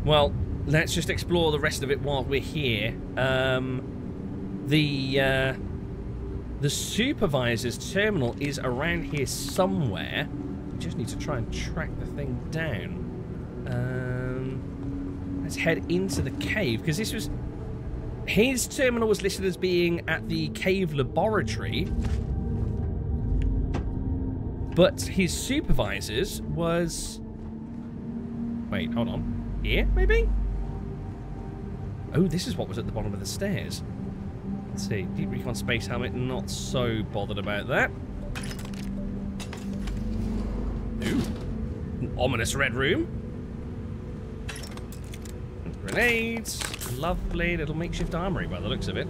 Well, let's just explore the rest of it while we're here. Um, the uh, the supervisor's terminal is around here somewhere. Just need to try and track the thing down. Um, let's head into the cave because this was his terminal was listed as being at the cave laboratory, but his supervisor's was. Wait, hold on. Here, maybe? Oh, this is what was at the bottom of the stairs. Let's see. Deep Recon Space Helmet, not so bothered about that. Ooh. An ominous red room. Grenades. Lovely little makeshift armory by the looks of it.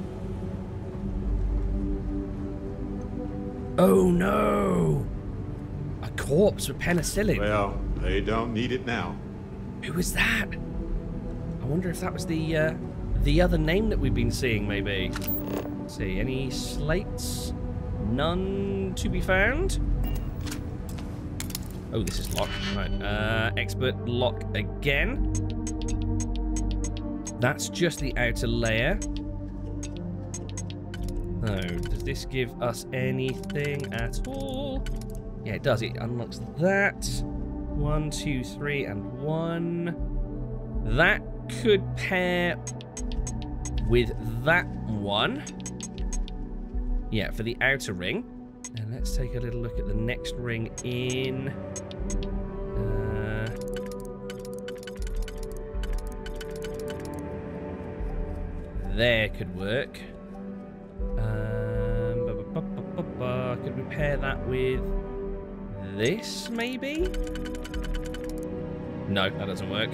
Oh no! A corpse with penicillin. Well, they don't need it now. Who was that? I wonder if that was the uh, the other name that we've been seeing, maybe. Let's see, any slates? None to be found. Oh, this is locked. Right, uh, expert lock again. That's just the outer layer. Oh, does this give us anything at all? Yeah, it does. It unlocks that. One, two, three, and one. That could pair with that one. Yeah, for the outer ring. And let's take a little look at the next ring in. Uh, there could work. Um, ba -ba -ba could we pair that with this, maybe? No, that doesn't work.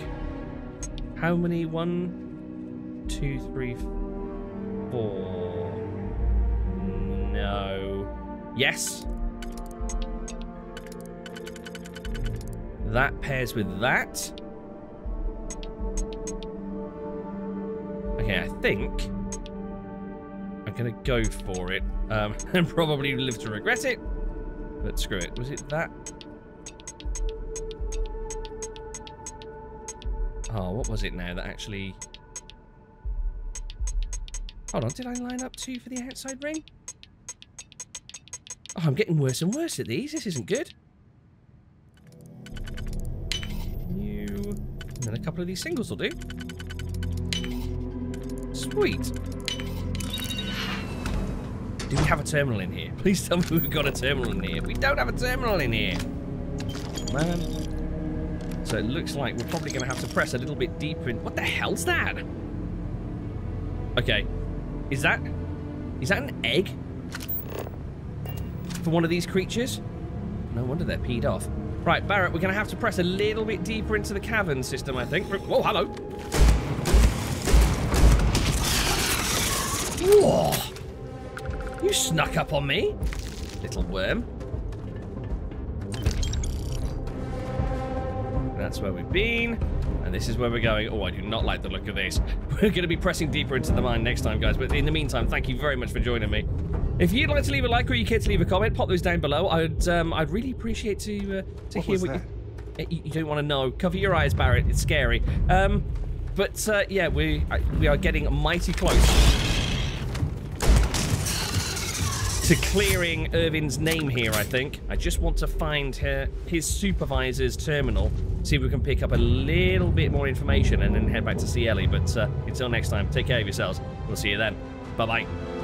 How many? One, two, three, four. No. Yes. That pairs with that. Okay, I think I'm gonna go for it. Um, and probably live to regret it. But screw it. Was it that? Oh, what was it now that actually... Hold on, did I line up two for the outside ring? Oh, I'm getting worse and worse at these. This isn't good. And then a couple of these singles will do. Sweet. Do we have a terminal in here? Please tell me we've got a terminal in here. We don't have a terminal in here. Man. So it looks like we're probably going to have to press a little bit deeper in... What the hell's that? Okay. Is that... Is that an egg? For one of these creatures? No wonder they're peed off. Right, Barrett, we're going to have to press a little bit deeper into the cavern system, I think. Whoa, hello. Whoa! You snuck up on me, little worm. That's where we've been. And this is where we're going. Oh, I do not like the look of this. We're going to be pressing deeper into the mine next time, guys. But in the meantime, thank you very much for joining me. If you'd like to leave a like or you care to leave a comment, pop those down below. I'd um, I'd really appreciate to uh, to What hear what you, you. You don't want to know. Cover your eyes, Barrett. It's scary. Um, but uh, yeah, we we are getting mighty close to clearing Ervin's name here, I think. I just want to find her, his supervisor's terminal, see if we can pick up a little bit more information and then head back to see Ellie. But uh, until next time, take care of yourselves. We'll see you then. Bye-bye.